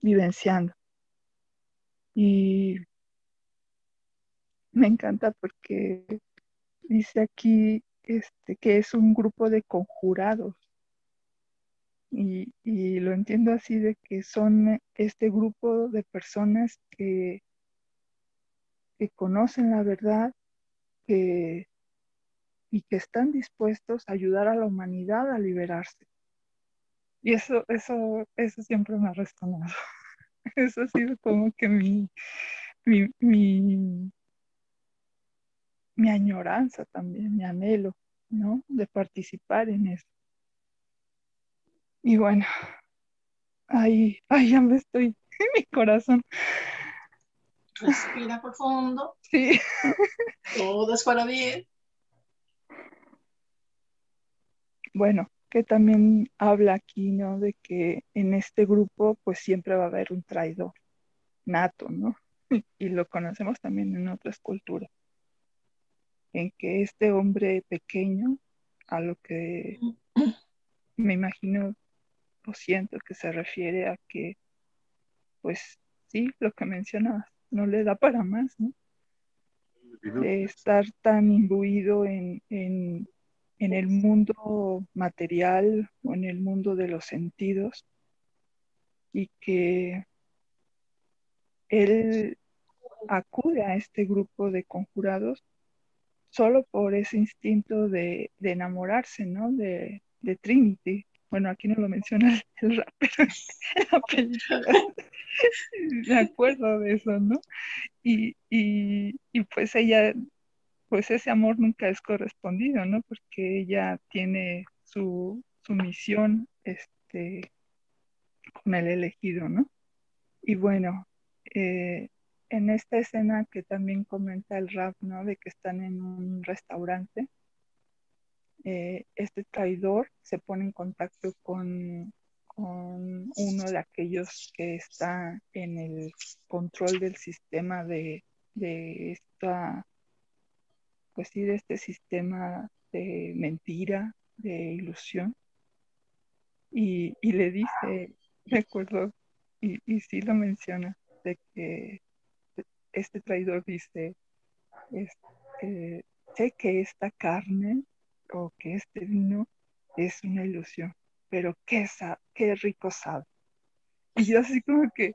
vivenciando. Y me encanta porque dice aquí este, que es un grupo de conjurados. Y, lo entiendo así de que son este grupo de personas que, que conocen la verdad, que y que están dispuestos a ayudar a la humanidad a liberarse. Y eso, eso, eso siempre me ha resonado. Eso ha sido como que mi, mi, mi, mi añoranza también, mi anhelo, ¿no? De participar en eso. Y bueno, ahí, ahí ya me estoy, en mi corazón. Respira profundo. Sí. Todo es para bien. Bueno, que también habla aquí, ¿no? De que en este grupo pues siempre va a haber un traidor nato, ¿no? Y lo conocemos también en otras culturas. En que este hombre pequeño, a lo que me imagino o siento que se refiere a que, pues sí, lo que mencionabas, no le da para más, ¿no? De estar tan imbuido en, en, en el mundo material o en el mundo de los sentidos y que él acude a este grupo de conjurados solo por ese instinto de, enamorarse, ¿no? De, Trinity, bueno, aquí no lo menciona el rap, pero en la película me acuerdo de eso, ¿no? Y, pues ella, pues ese amor nunca es correspondido, ¿no? Porque ella tiene su, su misión este, con el elegido, ¿no? Y bueno, eh, en esta escena que también comenta el rap, ¿no? De que están en un restaurante eh, este traidor se pone en contacto con, uno de aquellos que está en el control del sistema de, esta, pues sí, de este sistema de mentira, de ilusión. Y, le dice, me acuerdo, y, y sí lo menciona, de que este traidor dice, este, sé que esta carne o que este vino es una ilusión, pero qué, qué rico sabe. Y yo así como que,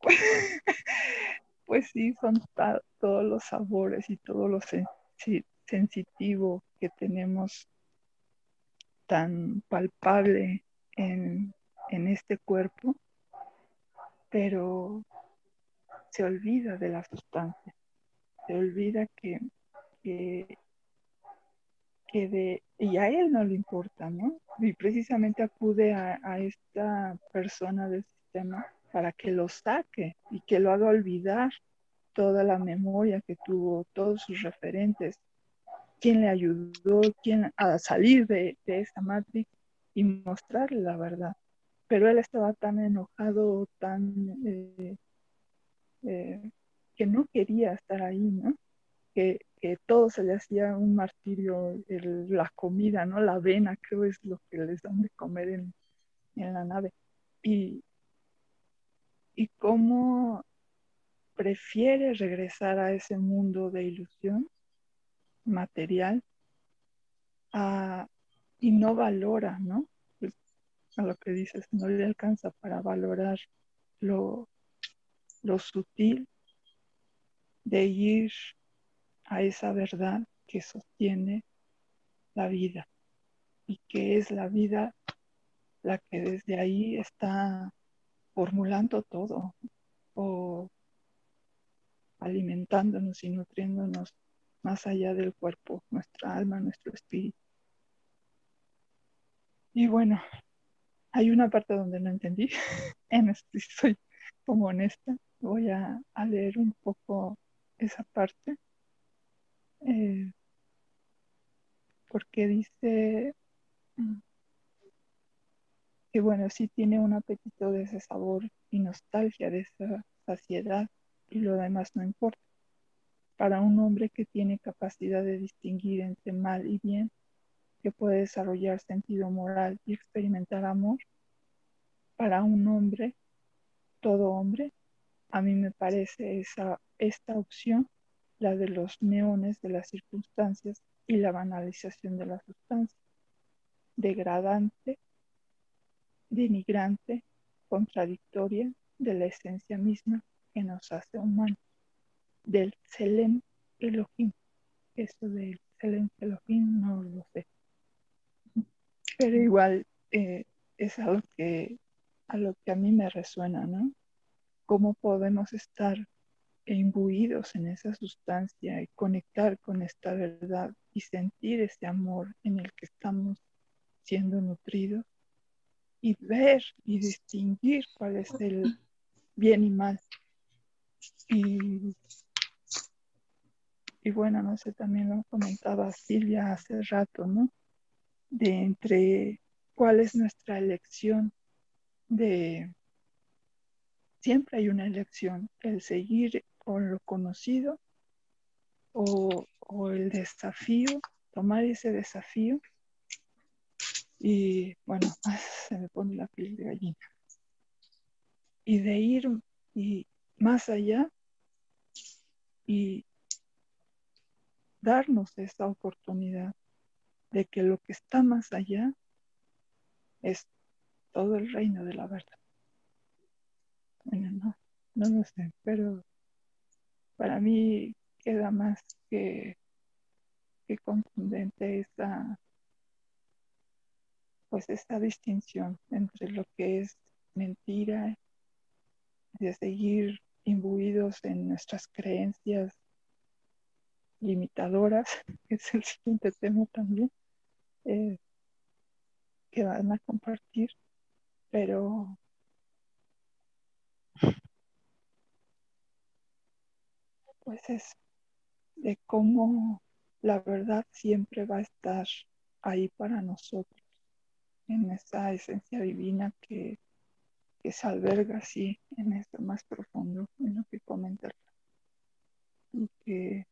pues, sí, son todos los sabores y todo lo sensitivo que tenemos tan palpable en, este cuerpo, pero se olvida de la sustancia, se olvida que, que de, y a él no le importa, ¿no? Y precisamente acude a, esta persona del sistema para que lo saque y que lo haga olvidar toda la memoria que tuvo, todos sus referentes, quién le ayudó, quién a salir de, esa matrix y mostrarle la verdad. Pero él estaba tan enojado, tan eh, eh, que no quería estar ahí, ¿no? Que, que todo se le hacía un martirio, la comida, ¿no? La avena, creo es lo que les dan de comer en, la nave. Y, y cómo prefiere regresar a ese mundo de ilusión material y no valora, ¿no? Pues, a lo que dices, no le alcanza para valorar lo, lo sutil de ir a esa verdad que sostiene la vida y que es la vida la que desde ahí está formulando todo o alimentándonos y nutriéndonos más allá del cuerpo, nuestra alma, nuestro espíritu. Y bueno, hay una parte donde no entendí, en soy como honesta, voy a, leer un poco esa parte eh, porque dice mm, que bueno, sí tiene un apetito de ese sabor y nostalgia de esa saciedad y lo demás no importa. Para un hombre que tiene capacidad de distinguir entre mal y bien, que puede desarrollar sentido moral y experimentar amor, para un hombre, todo hombre, a mí me parece esa, esta opción la de los neones de las circunstancias y la banalización de la sustancia, degradante, denigrante, contradictoria de la esencia misma que nos hace humanos, del Selem Elohim, eso del excelencia Elohim, no lo sé. Pero igual eh, es algo que a lo que a mí me resuena, ¿no? Cómo podemos estar imbuidos en esa sustancia y conectar con esta verdad y sentir ese amor en el que estamos siendo nutridos y ver y distinguir cuál es el bien y mal. Y, y bueno, no sé, también lo comentaba Silvia hace rato, ¿no? De entre cuál es nuestra elección de... Siempre hay una elección, el seguir con lo conocido o, el desafío, tomar ese desafío y bueno, se me pone la piel de gallina. Y de ir y más allá y darnos esa oportunidad de que lo que está más allá es todo el reino de la verdad. Bueno, no, no lo sé, pero para mí queda más que, que contundente esa pues esta distinción entre lo que es mentira, de seguir imbuidos en nuestras creencias limitadoras, que es el siguiente tema también, eh, que van a compartir, pero pues es de cómo la verdad siempre va a estar ahí para nosotros en esa esencia divina que, se alberga así en esto más profundo, en lo que comenta. Y que,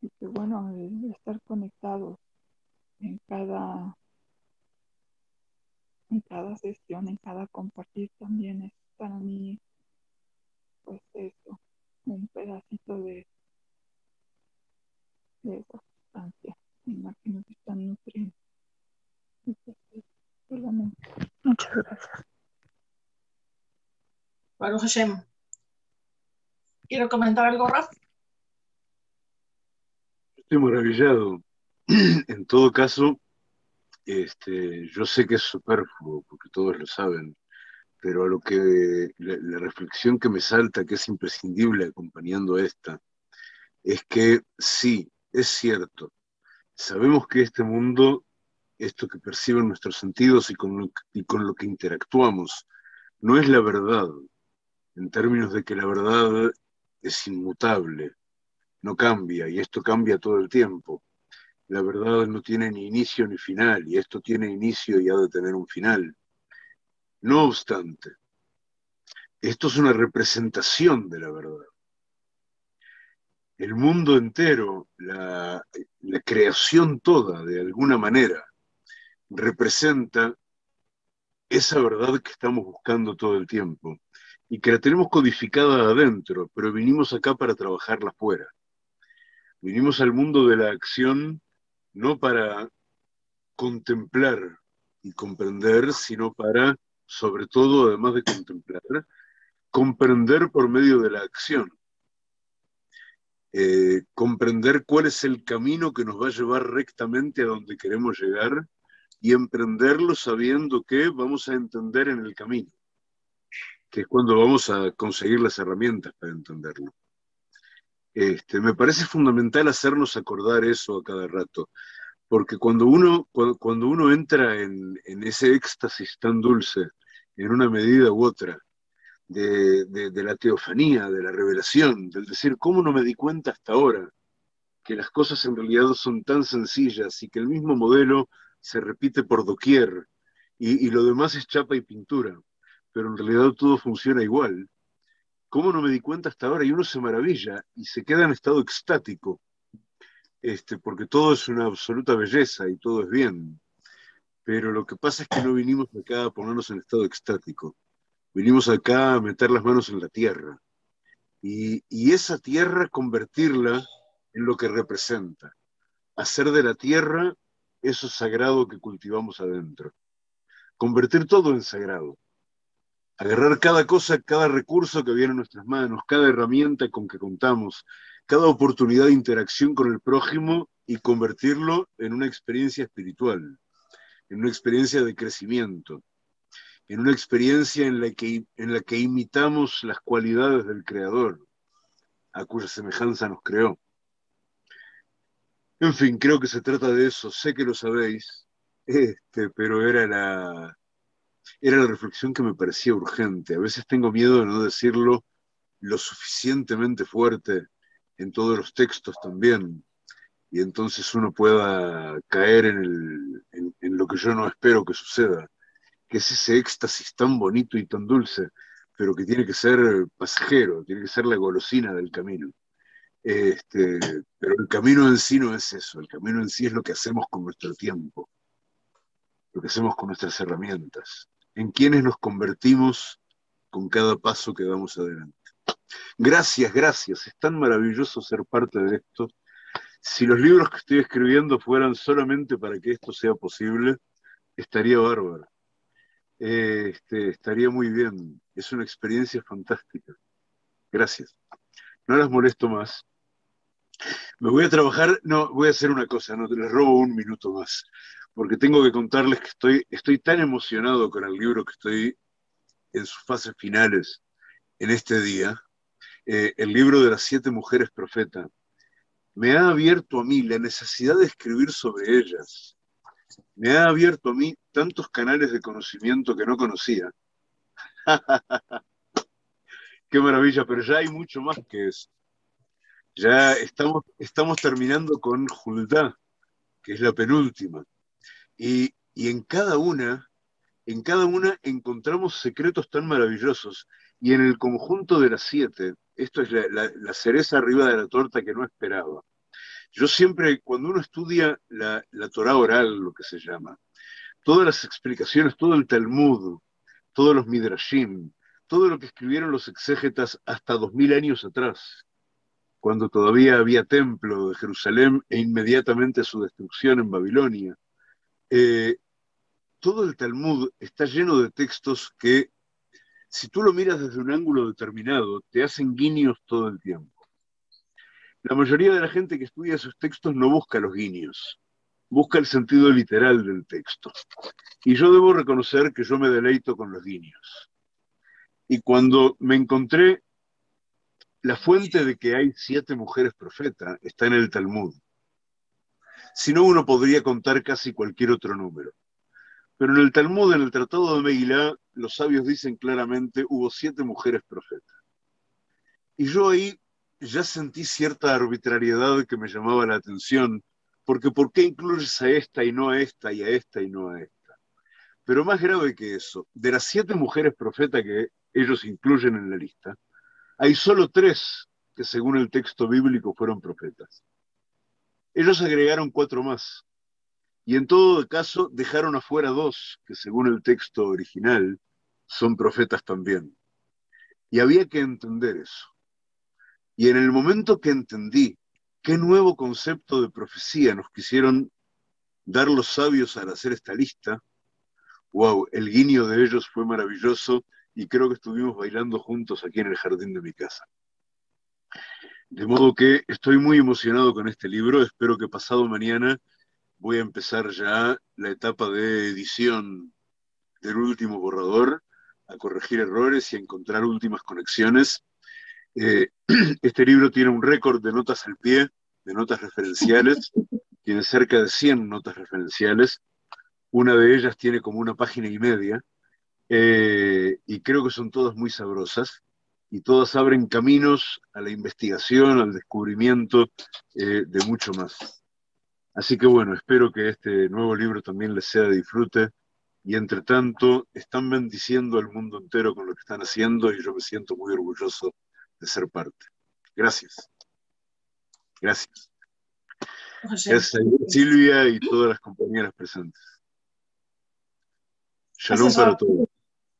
y que bueno, estar conectados en cada, en cada sesión, en cada compartir también es para mí, pues eso, un pedacito de, de esa sustancia en la que nos están nutriendo. Muchas gracias. Baruch Hashem. ¿Quiero comentar algo, Raf? Estoy maravillado. En todo caso, este, yo sé que es superfluo, porque todos lo saben, pero a lo que la, reflexión que me salta, que es imprescindible acompañando esta, es que sí, es cierto, sabemos que este mundo esto que perciben nuestros sentidos y con, y con lo que interactuamos, no es la verdad, en términos de que la verdad es inmutable, no cambia, y esto cambia todo el tiempo. La verdad no tiene ni inicio ni final, y esto tiene inicio y ha de tener un final. No obstante, esto es una representación de la verdad. El mundo entero, la, la creación toda, de alguna manera, representa esa verdad que estamos buscando todo el tiempo y que la tenemos codificada adentro, pero vinimos acá para trabajarla afuera. Vinimos al mundo de la acción no para contemplar y comprender, sino para, sobre todo, además de contemplar, comprender por medio de la acción. Eh, comprender cuál es el camino que nos va a llevar rectamente a donde queremos llegar y emprenderlo sabiendo que vamos a entender en el camino, que es cuando vamos a conseguir las herramientas para entenderlo. Este, me parece fundamental hacernos acordar eso a cada rato, porque cuando uno, cuando, uno entra en, ese éxtasis tan dulce, en una medida u otra, de, de, la teofanía, de la revelación, del decir, ¿cómo no me di cuenta hasta ahora que las cosas en realidad son tan sencillas y que el mismo modelo se repite por doquier y, lo demás es chapa y pintura, pero en realidad todo funciona igual. ¿Cómo no me di cuenta hasta ahora? Y uno se maravilla y se queda en estado extático, este, porque todo es una absoluta belleza y todo es bien. Pero lo que pasa es que no vinimos acá a ponernos en estado extático. Vinimos acá a meter las manos en la tierra. Y, y esa tierra convertirla en lo que representa. Hacer de la tierra eso sagrado que cultivamos adentro. Convertir todo en sagrado. Agarrar cada cosa, cada recurso que viene a nuestras manos, cada herramienta con que contamos, cada oportunidad de interacción con el prójimo y convertirlo en una experiencia espiritual, en una experiencia de crecimiento, en una experiencia en la que, en la que imitamos las cualidades del Creador, a cuya semejanza nos creó. En fin, creo que se trata de eso, sé que lo sabéis, este, pero era la, era la reflexión que me parecía urgente. A veces tengo miedo de no decirlo lo suficientemente fuerte en todos los textos también, y entonces uno pueda caer en, lo que yo no espero que suceda, que es ese éxtasis tan bonito y tan dulce, pero que tiene que ser pasajero, tiene que ser la golosina del camino. Este, pero el camino en sí no es eso, el camino en sí es lo que hacemos con nuestro tiempo, lo que hacemos con nuestras herramientas, en quienes nos convertimos con cada paso que damos adelante. Gracias, gracias, es tan maravilloso ser parte de esto. Si los libros que estoy escribiendo fueran solamente para que esto sea posible, estaría bárbaro. Este, estaría muy bien. Es una experiencia fantástica. Gracias. No las molesto más. Me voy a trabajar, no, voy a hacer una cosa, no, te les robo un minuto más, porque tengo que contarles que estoy, estoy tan emocionado con el libro que estoy en sus fases finales en este día, eh, el libro de las siete mujeres profetas, me ha abierto a mí la necesidad de escribir sobre ellas, me ha abierto a mí tantos canales de conocimiento que no conocía. Qué maravilla, pero ya hay mucho más que eso. Ya estamos, estamos terminando con Juldá, que es la penúltima. Y, en cada una, en cada una encontramos secretos tan maravillosos. Y en el conjunto de las siete, esto es la, cereza arriba de la torta que no esperaba. Yo siempre, cuando uno estudia la, la Torah oral, lo que se llama, todas las explicaciones, todo el Talmud, todos los Midrashim, todo lo que escribieron los exégetas hasta dos mil años atrás, cuando todavía había templo de Jerusalén e inmediatamente su destrucción en Babilonia. Eh, todo el Talmud está lleno de textos que, si tú lo miras desde un ángulo determinado, te hacen guiños todo el tiempo. La mayoría de la gente que estudia esos textos no busca los guiños, busca el sentido literal del texto. Y yo debo reconocer que yo me deleito con los guiños. Y cuando me encontré la fuente de que hay siete mujeres profetas está en el Talmud. Si no, uno podría contar casi cualquier otro número. Pero en el Talmud, en el Tratado de Megilá, los sabios dicen claramente, hubo siete mujeres profetas. Y yo ahí ya sentí cierta arbitrariedad que me llamaba la atención, porque ¿por qué incluyes a esta y no a esta y a esta y no a esta? Pero más grave que eso, de las siete mujeres profetas que ellos incluyen en la lista, hay solo tres que según el texto bíblico fueron profetas. Ellos agregaron cuatro más, y en todo caso dejaron afuera dos que según el texto original son profetas también. Y había que entender eso. Y en el momento que entendí qué nuevo concepto de profecía nos quisieron dar los sabios al hacer esta lista, wow, el guiño de ellos fue maravilloso y creo que estuvimos bailando juntos aquí en el jardín de mi casa. De modo que estoy muy emocionado con este libro, espero que pasado mañana voy a empezar ya la etapa de edición del último borrador, a corregir errores y a encontrar últimas conexiones. Eh, este libro tiene un récord de notas al pie, de notas referenciales, tiene cerca de 100 notas referenciales, una de ellas tiene como una página y media, eh, y creo que son todas muy sabrosas, y todas abren caminos a la investigación, al descubrimiento eh, de mucho más. Así que bueno, espero que este nuevo libro también les sea de disfrute, y entre tanto están bendiciendo al mundo entero con lo que están haciendo, y yo me siento muy orgulloso de ser parte. Gracias. Gracias. Gracias a Silvia y todas las compañeras presentes. Shalom para todos.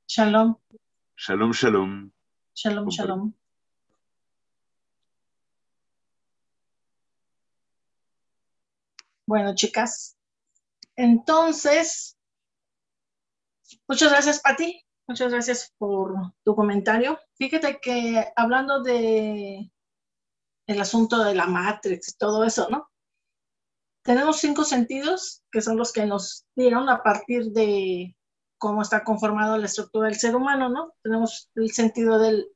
Shalom. Shalom, shalom. Shalom, shalom. Bueno, chicas, entonces, muchas gracias, Pati. Muchas gracias por tu comentario. Fíjate que hablando de, el asunto de la Matrix y todo eso, ¿no? Tenemos cinco sentidos que son los que nos dieron a partir de cómo está conformado la estructura del ser humano, ¿no? Tenemos el sentido del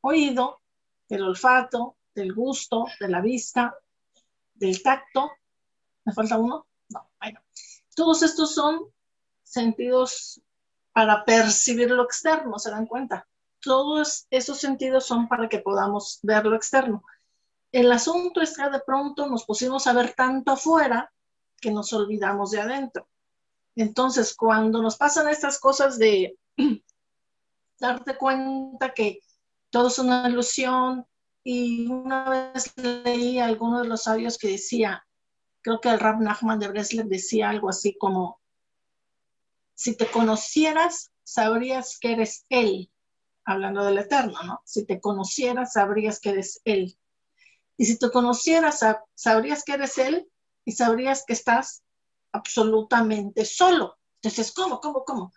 oído, del olfato, del gusto, de la vista, del tacto. ¿Me falta uno? No, bueno. Todos estos son sentidos para percibir lo externo, ¿se dan cuenta? Todos esos sentidos son para que podamos ver lo externo. El asunto es que de pronto nos pusimos a ver tanto afuera que nos olvidamos de adentro. Entonces, cuando nos pasan estas cosas de darte cuenta que todo es una ilusión, y una vez leí a alguno de los sabios que decía, creo que el Rab Nachman de Breslev decía algo así como, si te conocieras, sabrías que eres Él, hablando del Eterno, ¿no? Si te conocieras, sabrías que eres Él. Y si te conocieras, sabrías que eres Él y sabrías que estás absolutamente solo. Entonces, ¿cómo, cómo, cómo?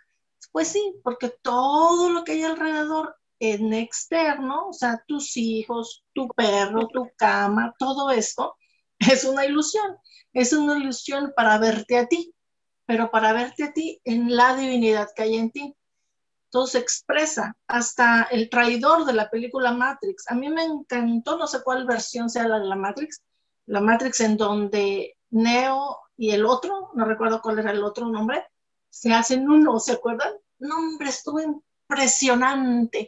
Pues sí, porque todo lo que hay alrededor en externo, o sea, tus hijos, tu perro, tu cama, todo esto, es una ilusión. Es una ilusión para verte a ti, pero para verte a ti en la divinidad que hay en ti todo se expresa, hasta el traidor de la película Matrix. A mí me encantó, no sé cuál versión sea la de la Matrix, la Matrix en donde Neo y el otro, no recuerdo cuál era el otro nombre, se hacen uno, ¿se acuerdan? No, hombre, estuvo impresionante,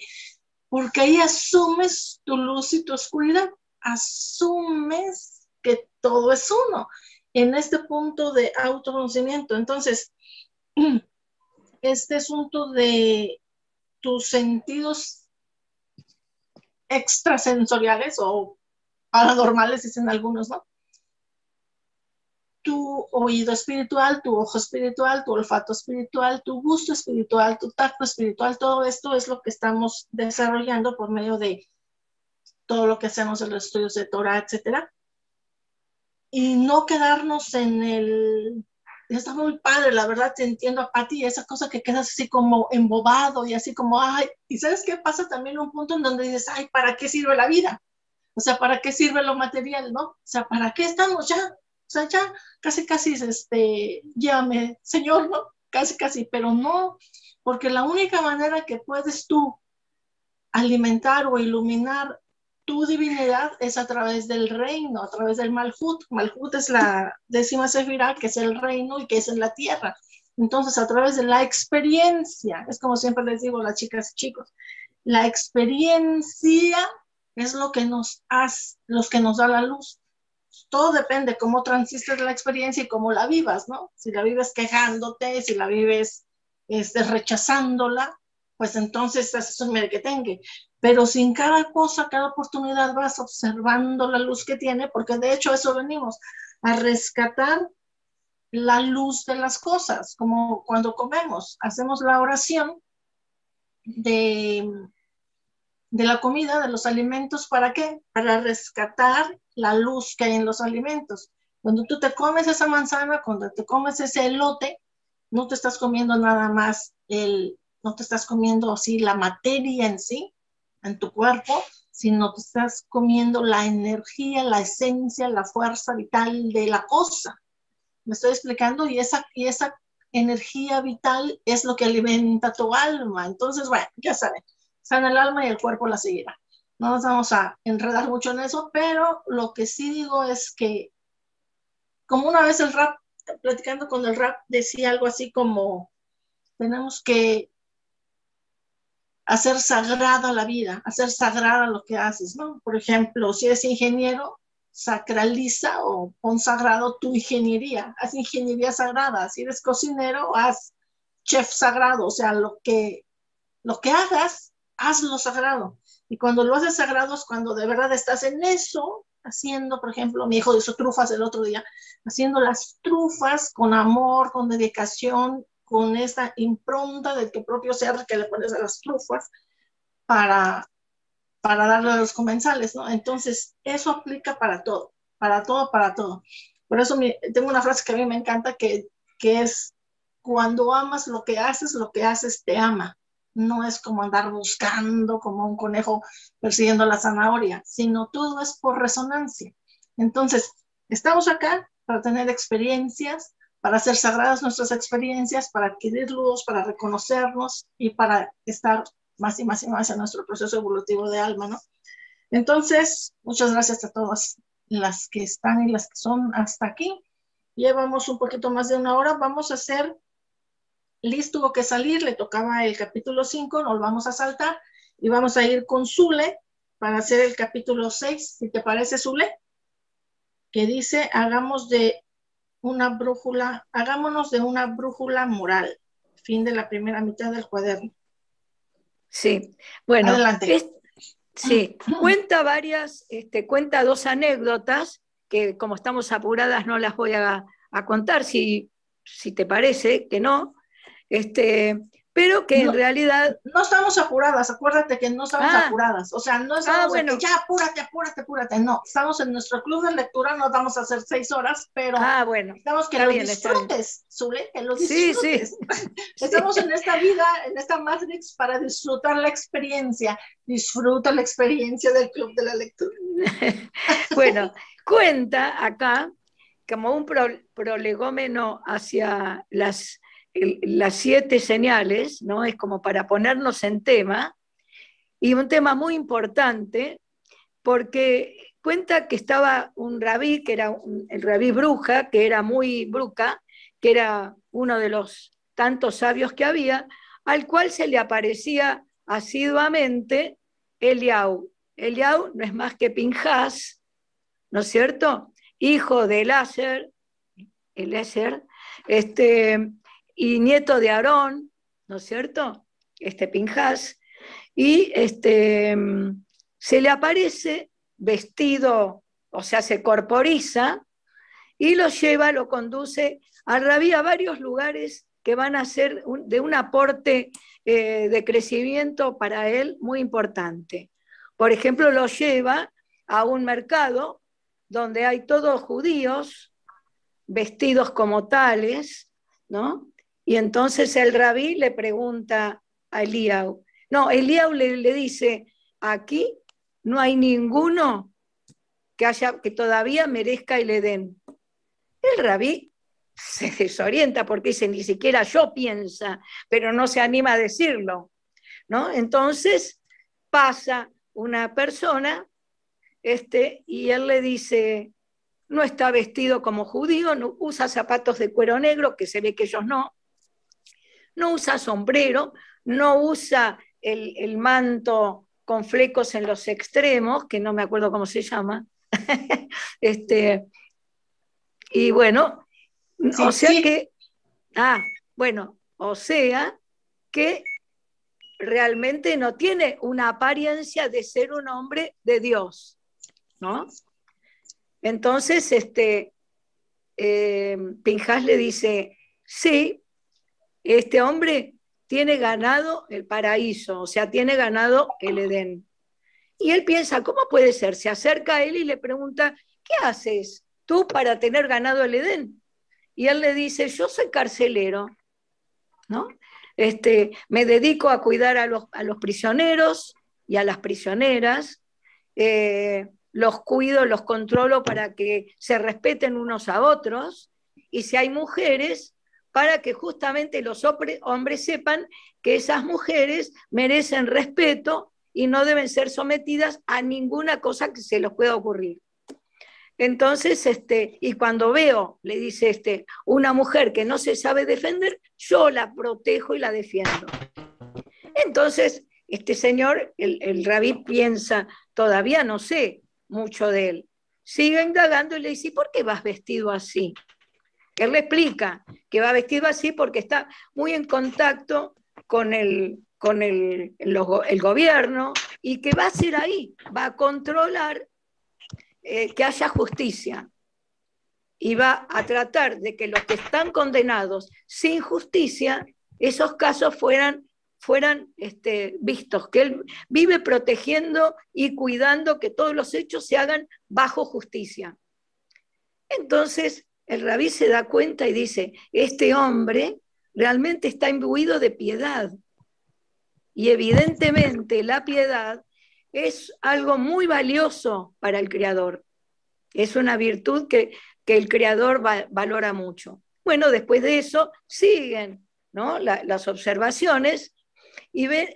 porque ahí asumes tu luz y tu oscuridad, asumes que todo es uno en este punto de autoconocimiento. Entonces, este asunto de tus sentidos extrasensoriales o paranormales, dicen algunos, ¿no? Tu oído espiritual, tu ojo espiritual, tu olfato espiritual, tu gusto espiritual, tu tacto espiritual, todo esto es lo que estamos desarrollando por medio de todo lo que hacemos en los estudios de Torah, etcétera. Y no quedarnos en el está muy padre, la verdad, te entiendo a Pati, esa cosa que quedas así como embobado y así como, ay, y sabes qué pasa también un punto en donde dices, ay, ¿para qué sirve la vida? O sea, ¿para qué sirve lo material, no? O sea, ¿para qué estamos ya? O sea, ya casi, casi, este, lláme, Señor, ¿no? Casi, casi, pero no, porque la única manera que puedes tú alimentar o iluminar tu divinidad es a través del reino, a través del Malhut. Malhut es la décima sefirá, que es el reino y que es en la tierra. Entonces, a través de la experiencia, es como siempre les digo las chicas y chicos, la experiencia es lo que nos hace, los que nos da la luz. Todo depende cómo transistes la experiencia y cómo la vivas, ¿no? Si la vives quejándote, si la vives este, rechazándola, pues entonces es un que tenga pero sin cada cosa, cada oportunidad vas observando la luz que tiene, porque de hecho eso venimos, a rescatar la luz de las cosas, como cuando comemos, hacemos la oración de, de la comida, de los alimentos, ¿para qué? Para rescatar la luz que hay en los alimentos. Cuando tú te comes esa manzana, cuando te comes ese elote, no te estás comiendo nada más el, no te estás comiendo así la materia en sí, en tu cuerpo, sino que estás comiendo la energía, la esencia, la fuerza vital de la cosa. Me estoy explicando y esa, y esa energía vital es lo que alimenta tu alma. Entonces, bueno, ya saben, sana el alma y el cuerpo la seguirá. No nos vamos a enredar mucho en eso, pero lo que sí digo es que, como una vez el rap, platicando con el rap, decía algo así como, tenemos que hacer sagrada la vida, hacer sagrada lo que haces, ¿no? Por ejemplo, si eres ingeniero, sacraliza o pon sagrado tu ingeniería, haz ingeniería sagrada. Si eres cocinero, haz chef sagrado, o sea, lo que, lo que hagas, hazlo sagrado. Y cuando lo haces sagrado es cuando de verdad estás en eso, haciendo, por ejemplo, mi hijo hizo trufas el otro día, haciendo las trufas con amor, con dedicación, con esa impronta de tu propio ser que le pones a las trufas para, para darle a los comensales, ¿no? Entonces, eso aplica para todo, para todo, para todo. Por eso tengo una frase que a mí me encanta que, que es, cuando amas lo que haces, lo que haces te ama. no es como andar buscando como un conejo persiguiendo la zanahoria, sino todo es por resonancia. Entonces, estamos acá para tener experiencias, para hacer sagradas nuestras experiencias, para adquirir luz, para reconocernos y para estar más y más y más en nuestro proceso evolutivo de alma, ¿no? Entonces, muchas gracias a todas las que están y las que son hasta aquí. Llevamos un poquito más de una hora. Vamos a hacer, Liz tuvo que salir, le tocaba el capítulo 5, nos vamos a saltar y vamos a ir con Zule para hacer el capítulo 6, si te parece, Zule, que dice, hagamos de una brújula, hagámonos de una brújula moral. Fin de la primera mitad del cuaderno. Sí, bueno, Adelante. sí, cuenta varias, este, cuenta dos anécdotas que como estamos apuradas no las voy a, contar, si, si te parece que no, este, pero que en realidad... No estamos apuradas, acuérdate que no estamos ah. apuradas, o sea, no estamos ah, bueno. ya apúrate, apúrate, apúrate, no, estamos en nuestro club de lectura, no vamos a hacer seis horas, pero ah, bueno. estamos que lo disfrutes, Zule, que lo disfrutes. Sí, sí. estamos en esta vida, en esta Matrix para disfrutar la experiencia, disfruta la experiencia del club de la lectura. bueno, cuenta acá como un prolegómeno hacia las las siete señales, ¿no? Es como para ponernos en tema, y un tema muy importante, porque cuenta que estaba un rabí, que era el rabí Bruja, que era muy bruca, que era uno de los tantos sabios que había, al cual se le aparecía asiduamente Eliau. Eliau no es más que Pinjas, ¿no es cierto? Hijo de Eliezer, Eliezer, este, y nieto de Aarón, ¿no es cierto? Este Pinjas, y este, se le aparece vestido, o sea, se corporiza y lo lleva, lo conduce a Rabí a varios lugares que van a ser de un aporte eh, de crecimiento para él muy importante. Por ejemplo, lo lleva a un mercado donde hay todos judíos vestidos como tales, ¿no? Y entonces el rabí le pregunta a Eliau, no, Eliau le, dice, aquí no hay ninguno que, haya, que todavía merezca el Edén. El rabí se desorienta porque dice, ni siquiera yo piensa, pero no se anima a decirlo. ¿no? Entonces pasa una persona este, y él le dice, no está vestido como judío, no, usa zapatos de cuero negro, que se ve que ellos no, no usa sombrero, no usa el, manto con flecos en los extremos, que no me acuerdo cómo se llama. este, y bueno, o sea que, ah, bueno, o sea que realmente no tiene una apariencia de ser un hombre de Dios, ¿no? Entonces, este, eh, Pinjas le dice, sí, este hombre tiene ganado el paraíso, o sea, tiene ganado el Edén. Y él piensa, ¿cómo puede ser? Se acerca a él y le pregunta, ¿qué haces tú para tener ganado el Edén? Y él le dice, yo soy carcelero, ¿no? Este, me dedico a cuidar a los, prisioneros y a las prisioneras, eh, los cuido, los controlo para que se respeten unos a otros, y si hay mujeres, para que justamente los hombres sepan que esas mujeres merecen respeto y no deben ser sometidas a ninguna cosa que se les pueda ocurrir. Entonces, este, y cuando veo, le dice este, una mujer que no se sabe defender, yo la protejo y la defiendo. Entonces, este señor, el, el rabí piensa, todavía no sé mucho de él. Sigue indagando y le dice, ¿por qué vas vestido así? Él le explica que va vestido así porque está muy en contacto con el, con el, gobierno y que va a ser ahí, va a controlar eh, que haya justicia y va a tratar de que los que están condenados sin justicia, esos casos fueran, fueran este, vistos, que él vive protegiendo y cuidando que todos los hechos se hagan bajo justicia. Entonces, el rabí se da cuenta y dice, este hombre realmente está imbuido de piedad. Y evidentemente la piedad es algo muy valioso para el creador. Es una virtud que, el creador valora mucho. Bueno, después de eso siguen ¿no? las observaciones y, ven,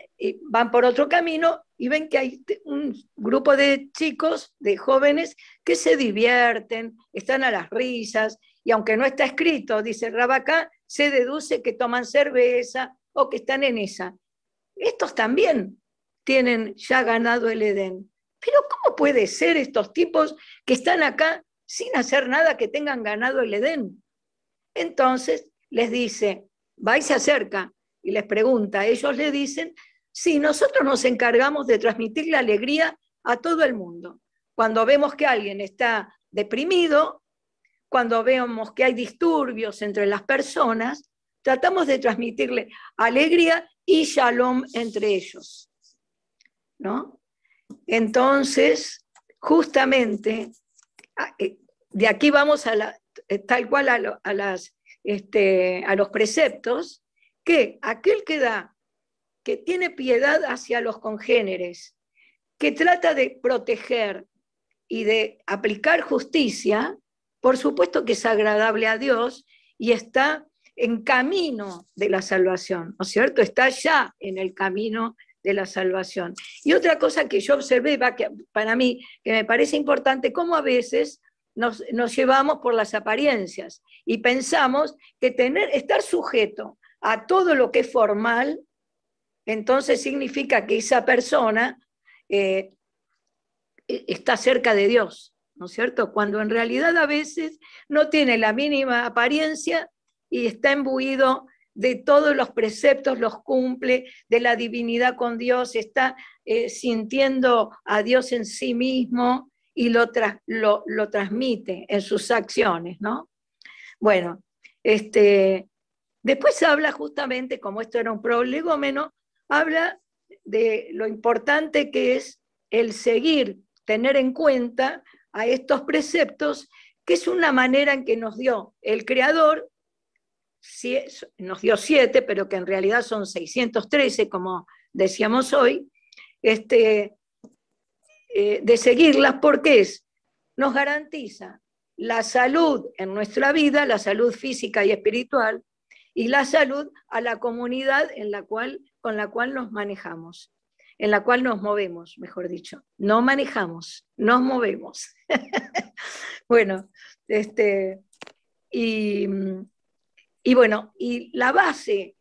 van por otro camino y ven que hay un grupo de chicos, de jóvenes, que se divierten, están a las risas, y aunque no está escrito, dice Rabacá, se deduce que toman cerveza o que están en esa. Estos también tienen ya ganado el Edén. Pero ¿cómo puede ser estos tipos que están acá sin hacer nada que tengan ganado el Edén? Entonces les dice, va y se acerca y les pregunta, ellos le dicen, sí, nosotros nos encargamos de transmitir la alegría a todo el mundo. Cuando vemos que alguien está deprimido, cuando vemos que hay disturbios entre las personas, tratamos de transmitirle alegría y shalom entre ellos. ¿No? Entonces, justamente, eh, de aquí vamos a la, eh, tal cual a, las, este, a los preceptos, que aquel que da, que tiene piedad hacia los congéneres, que trata de proteger y de aplicar justicia, por supuesto que es agradable a Dios y está en camino de la salvación, ¿no es cierto? Está ya en el camino de la salvación. Y otra cosa que yo observé, para mí, que me parece importante, cómo a veces nos, llevamos por las apariencias y pensamos que tener, estar sujeto a todo lo que es formal, entonces significa que esa persona eh, e, está cerca de Dios. ¿no es cierto? Cuando en realidad a veces no tiene la mínima apariencia y está imbuido de todos los preceptos, los cumple, de la divinidad con Dios, está eh, sintiendo a Dios en sí mismo y lo, lo, transmite en sus acciones, ¿no? Bueno, este, después habla justamente, como esto era un prolegómeno, habla de lo importante que es el seguir, tener en cuenta a estos preceptos, que es una manera en que nos dio el Creador, nos dio siete, pero que en realidad son 613, como decíamos hoy, este, eh, de seguirlas, porque es, nos garantiza la salud en nuestra vida, la salud física y espiritual, y la salud a la comunidad en la cual, con la cual nos manejamos en la cual nos movemos, mejor dicho. No manejamos, nos movemos. bueno, este, y, bueno, y la base,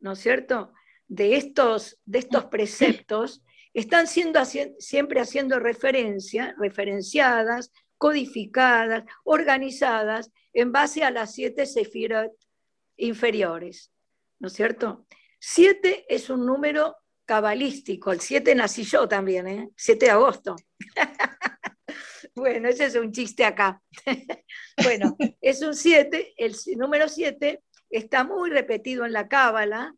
¿no es cierto?, de estos, de estos preceptos están siendo siempre haciendo referencia, referenciadas, codificadas, organizadas en base a las siete sefirot inferiores, ¿no es cierto? Siete es un número cabalístico. El 7 nací yo también, ¿eh? 7 de agosto. bueno, ese es un chiste acá. bueno, es un 7, el número 7 está muy repetido en la Cábala,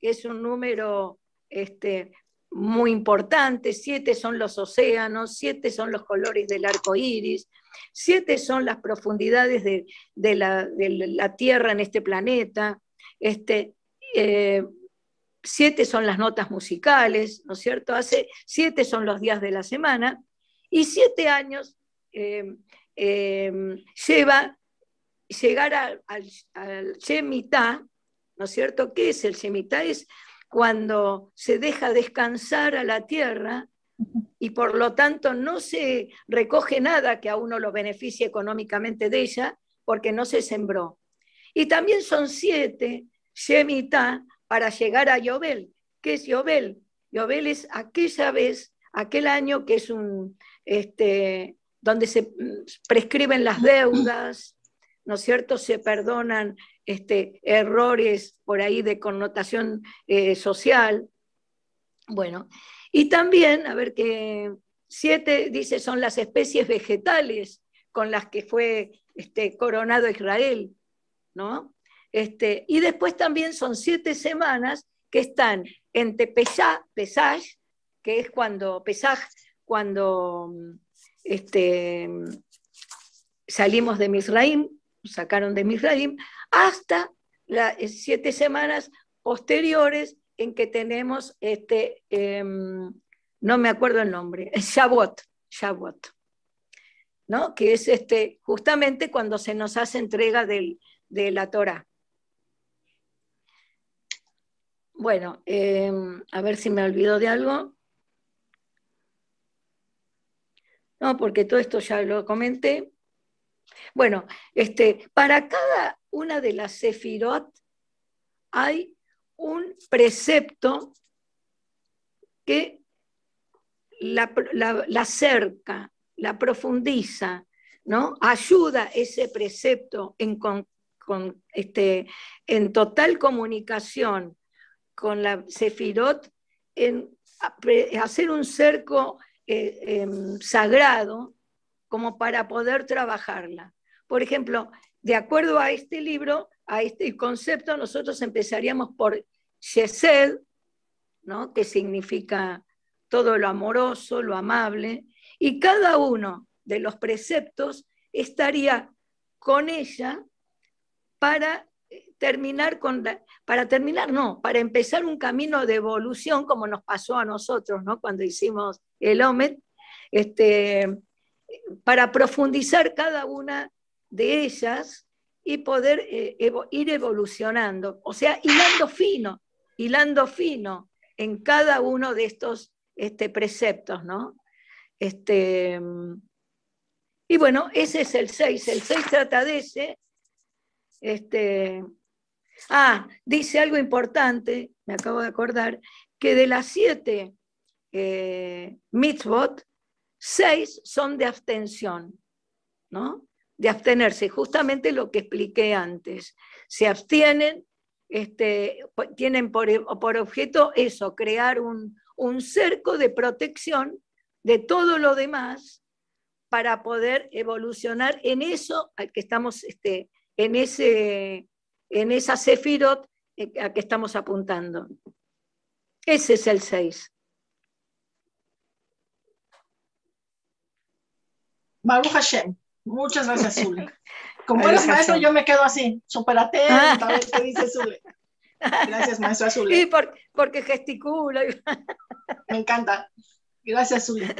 es un número este, muy importante. Siete son los océanos, siete son los colores del arco iris, siete son las profundidades de, la, Tierra en este planeta. Este, eh, siete son las notas musicales, ¿no es cierto? Hace siete son los días de la semana y siete años em, em, lleva llegar al, al, Shemitah, ¿no es cierto? ¿Qué es el Shemitah? Es cuando se deja descansar a la tierra y por lo tanto no se recoge nada que a uno lo beneficie económicamente de ella porque no se sembró. Y también son siete Shemitah para llegar a Yobel. ¿Qué es Yobel? Yobel es aquella vez, aquel año que es un, este, donde se prescriben las deudas, ¿no es cierto? Se perdonan este, errores por ahí de connotación eh, social. Bueno, y también, a ver que siete, dice, son las especies vegetales con las que fue este, coronado Israel, ¿no? Este, y después también son siete semanas que están entre Pesach, Pesach que es cuando Pesaj, cuando este, salimos de Misraim, sacaron de Misraim, hasta las siete semanas posteriores, en que tenemos este, em, no me acuerdo el nombre, Shavuot, Shavuot, ¿no? que es este, justamente cuando se nos hace entrega del, de la Torah. Bueno, em, a ver si me olvido de algo. No, porque todo esto ya lo comenté. Bueno, este, para cada una de las sefirot hay un precepto que la, cerca, la profundiza, ¿no? Ayuda ese precepto en, este, en total comunicación con la Sefirot, en hacer un cerco eh, em, sagrado como para poder trabajarla. Por ejemplo, de acuerdo a este libro, a este concepto, nosotros empezaríamos por Shesed, ¿no? que significa todo lo amoroso, lo amable, y cada uno de los preceptos estaría con ella para eh, terminar con para terminar no, para empezar un camino de evolución como nos pasó a nosotros, ¿no? Cuando hicimos el OMET, este, para profundizar cada una de ellas y poder eh, ir evolucionando, o sea, hilando fino, hilando fino en cada uno de estos este, preceptos, ¿no? Este, y bueno, ese es el 6. El 6 trata de ese. Este, ah, dice algo importante, me acabo de acordar, que de las siete eh, mitzvot, seis son de abstención, ¿no? De abstenerse, justamente lo que expliqué antes. Se abstienen, este, tienen por, por objeto eso, crear un, un cerco de protección de todo lo demás para poder evolucionar en eso al que estamos, este, en, ese, en esa sefirot eh, a que estamos apuntando. Ese es el 6. Baruch Hashem. Muchas gracias, Zule. Como eres maestro, yo me quedo así, súper atenta, a qué dice Zule. Gracias, maestro Zule. Sí, porque gesticula. Me encanta. Gracias, Zuli.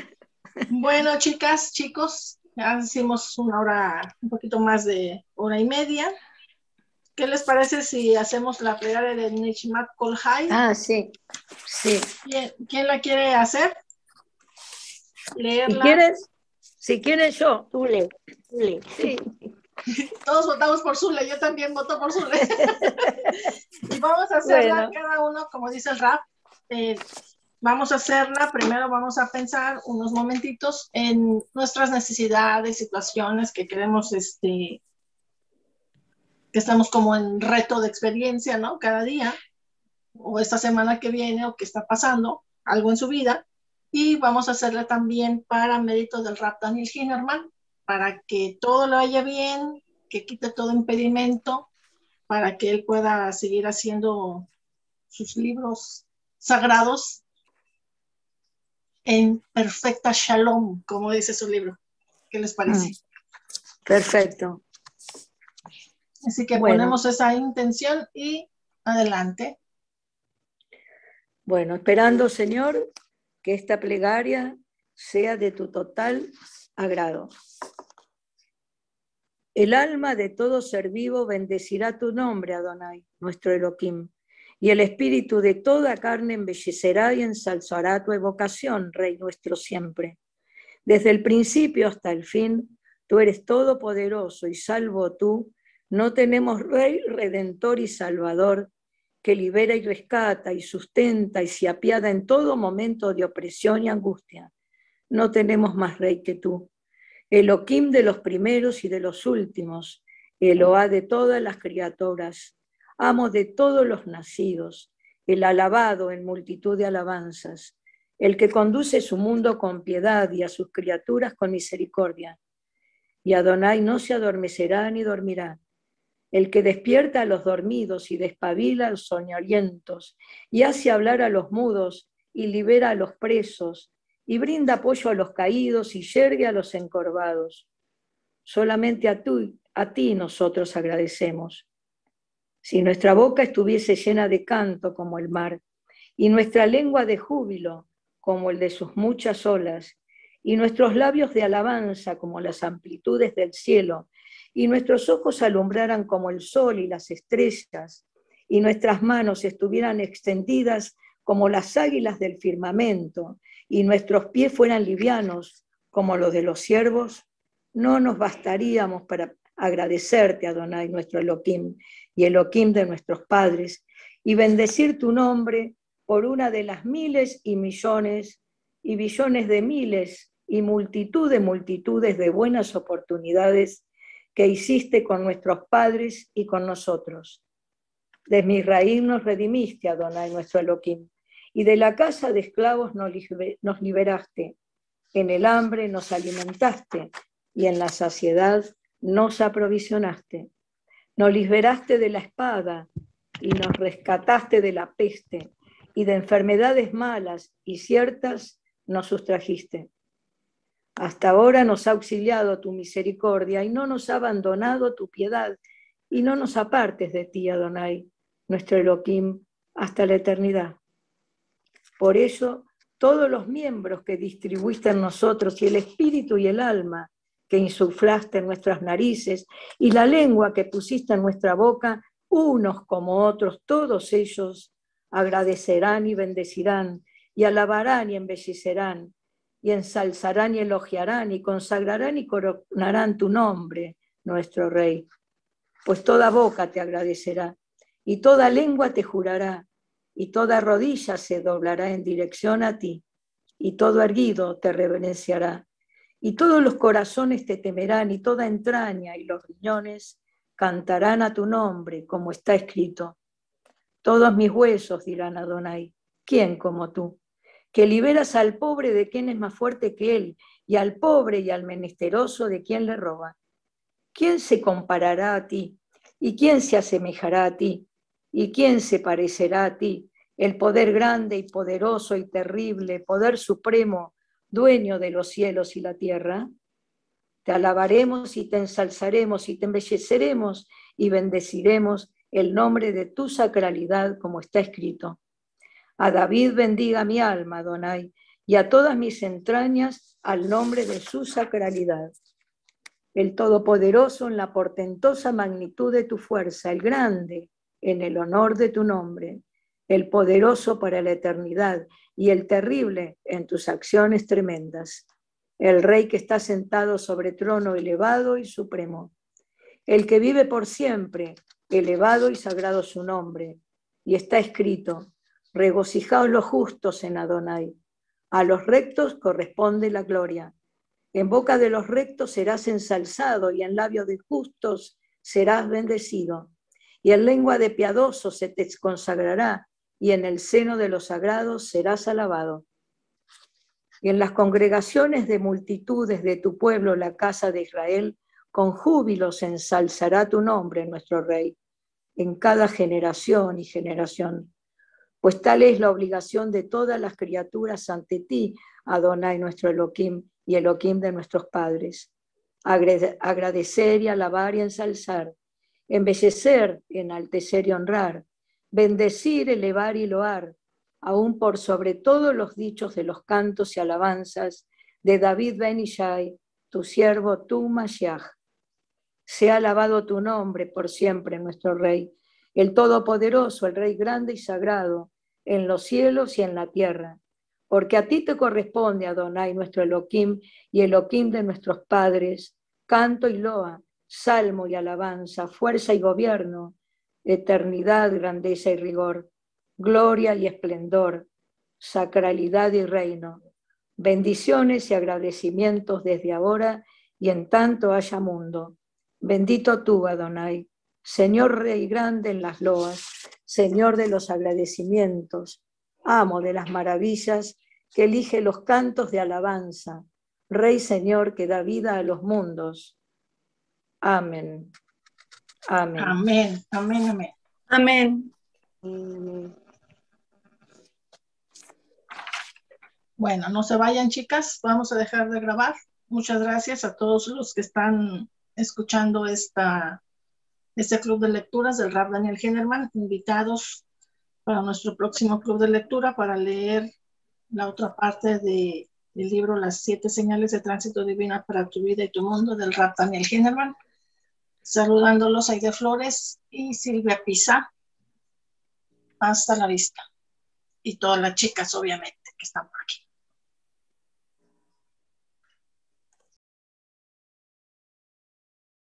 Bueno, chicas, chicos, ya hicimos una hora, un poquito más de hora y media. ¿Qué les parece si hacemos la plegaria de Nishmat Kolhai? Ah, sí, sí. ¿Quién, la quiere hacer? Leerla. Quieres, si quieres yo. Zule, Zule. Sí. Todos votamos por Zule, yo también voto por Zule. y vamos a hacerla cada uno, como dice el rap, eh, vamos a hacerla, primero vamos a pensar unos momentitos en nuestras necesidades, situaciones que queremos, este, que estamos como en reto de experiencia, ¿no? Cada día, o esta semana que viene, o que está pasando, algo en su vida. Y vamos a hacerla también para mérito del rap Daniel Hinnerman, para que todo lo vaya bien, que quite todo impedimento, para que él pueda seguir haciendo sus libros sagrados en perfecta shalom, como dice su libro. ¿Qué les parece? Mm. Perfecto. Así que ponemos esa intención y adelante. Bueno, esperando, Señor, que esta plegaria sea de tu total agrado. El alma de todo ser vivo bendecirá tu nombre, Adonai, nuestro Elohim y el espíritu de toda carne embellecerá y ensalzará tu evocación, Rey nuestro siempre. Desde el principio hasta el fin, tú eres todopoderoso y salvo tú, no tenemos Rey, Redentor y Salvador, que libera y rescata y sustenta y se apiada en todo momento de opresión y angustia. No tenemos más Rey que tú. Elohim de los primeros y de los últimos, Eloá de todas las criaturas, amo de todos los nacidos, el alabado en multitud de alabanzas, el que conduce su mundo con piedad y a sus criaturas con misericordia. Y Adonai no se adormecerá ni dormirá, el que despierta a los dormidos y despabila a los soñolientos, y hace hablar a los mudos y libera a los presos, y brinda apoyo a los caídos y yergue a los encorvados. Solamente a, a ti nosotros agradecemos si nuestra boca estuviese llena de canto como el mar, y nuestra lengua de júbilo como el de sus muchas olas, y nuestros labios de alabanza como las amplitudes del cielo, y nuestros ojos alumbraran como el sol y las estrellas, y nuestras manos estuvieran extendidas como las águilas del firmamento, y nuestros pies fueran livianos como los de los siervos, no nos bastaríamos para agradecerte, Adonai, nuestro Elohim, y Elohim de nuestros padres, y bendecir tu nombre por una de las miles y millones y billones de miles y multitud de multitudes de buenas oportunidades que hiciste con nuestros padres y con nosotros. De mi raíz nos redimiste, Adonai, nuestro Elohim, y de la casa de esclavos nos liberaste. En el hambre nos alimentaste y en la saciedad nos aprovisionaste. Nos liberaste de la espada y nos rescataste de la peste y de enfermedades malas y ciertas nos sustrajiste. Hasta ahora nos ha auxiliado tu misericordia y no nos ha abandonado tu piedad y no nos apartes de ti, Adonai, nuestro Elohim, hasta la eternidad. Por eso, todos los miembros que distribuiste en nosotros y el espíritu y el alma que insuflaste en nuestras narices y la lengua que pusiste en nuestra boca, unos como otros, todos ellos agradecerán y bendecirán, y alabarán y embellecerán, y ensalzarán y elogiarán, y consagrarán y coronarán tu nombre, nuestro Rey. Pues toda boca te agradecerá, y toda lengua te jurará, y toda rodilla se doblará en dirección a ti, y todo erguido te reverenciará, y todos los corazones te temerán, y toda entraña y los riñones cantarán a tu nombre, como está escrito todos mis huesos, dirán Adonai, ¿quién como tú? Que liberas al pobre de quien es más fuerte que él, y al pobre y al menesteroso de quien le roba. ¿Quién se comparará a ti? ¿Y quién se asemejará a ti? ¿Y quién se parecerá a ti? El poder grande y poderoso y terrible, poder supremo, dueño de los cielos y la tierra. Te alabaremos y te ensalzaremos y te embelleceremos y bendeciremos el nombre de tu sacralidad, como está escrito. A David bendiga mi alma, Donai, y a todas mis entrañas al nombre de su sacralidad. El Todopoderoso en la portentosa magnitud de tu fuerza, el grande en el honor de tu nombre, el poderoso para la eternidad y el terrible en tus acciones tremendas, el Rey que está sentado sobre trono elevado y supremo, el que vive por siempre, elevado y sagrado su nombre. Y está escrito, regocijaos los justos en Adonai. A los rectos corresponde la gloria. En boca de los rectos serás ensalzado y en labio de justos serás bendecido. Y en lengua de piadosos se te consagrará y en el seno de los sagrados serás alabado. Y en las congregaciones de multitudes de tu pueblo, la casa de Israel, con júbilo se ensalzará tu nombre, nuestro Rey, en cada generación y generación. Pues tal es la obligación de todas las criaturas ante ti, Adonai, nuestro Elohim, y Elohim de nuestros padres. Agradecer y alabar y ensalzar, embellecer, enaltecer y honrar, bendecir, elevar y loar, aún por sobre todos los dichos de los cantos y alabanzas de David Ben Ishai, tu siervo, tu Mashiach sea alabado tu nombre por siempre, nuestro Rey, el Todopoderoso, el Rey grande y sagrado, en los cielos y en la tierra. Porque a ti te corresponde, Adonai, nuestro Elohim y Elohim de nuestros padres, canto y loa, salmo y alabanza, fuerza y gobierno, eternidad, grandeza y rigor, gloria y esplendor, sacralidad y reino, bendiciones y agradecimientos desde ahora y en tanto haya mundo Bendito tú, Adonai, Señor Rey grande en las loas, Señor de los agradecimientos, amo de las maravillas, que elige los cantos de alabanza, Rey Señor que da vida a los mundos. Amén. Amén. Amén, amén, amén. Amén. Bueno, no se vayan, chicas. Vamos a dejar de grabar. Muchas gracias a todos los que están escuchando esta, este club de lecturas del Rab Daniel Hennerman, invitados para nuestro próximo club de lectura para leer la otra parte de, del libro Las siete señales de tránsito divina para tu vida y tu mundo del rap Daniel Hinnerman. Saludándolos Aide Flores y Silvia Pisa. Hasta la vista. Y todas las chicas, obviamente, que están por aquí.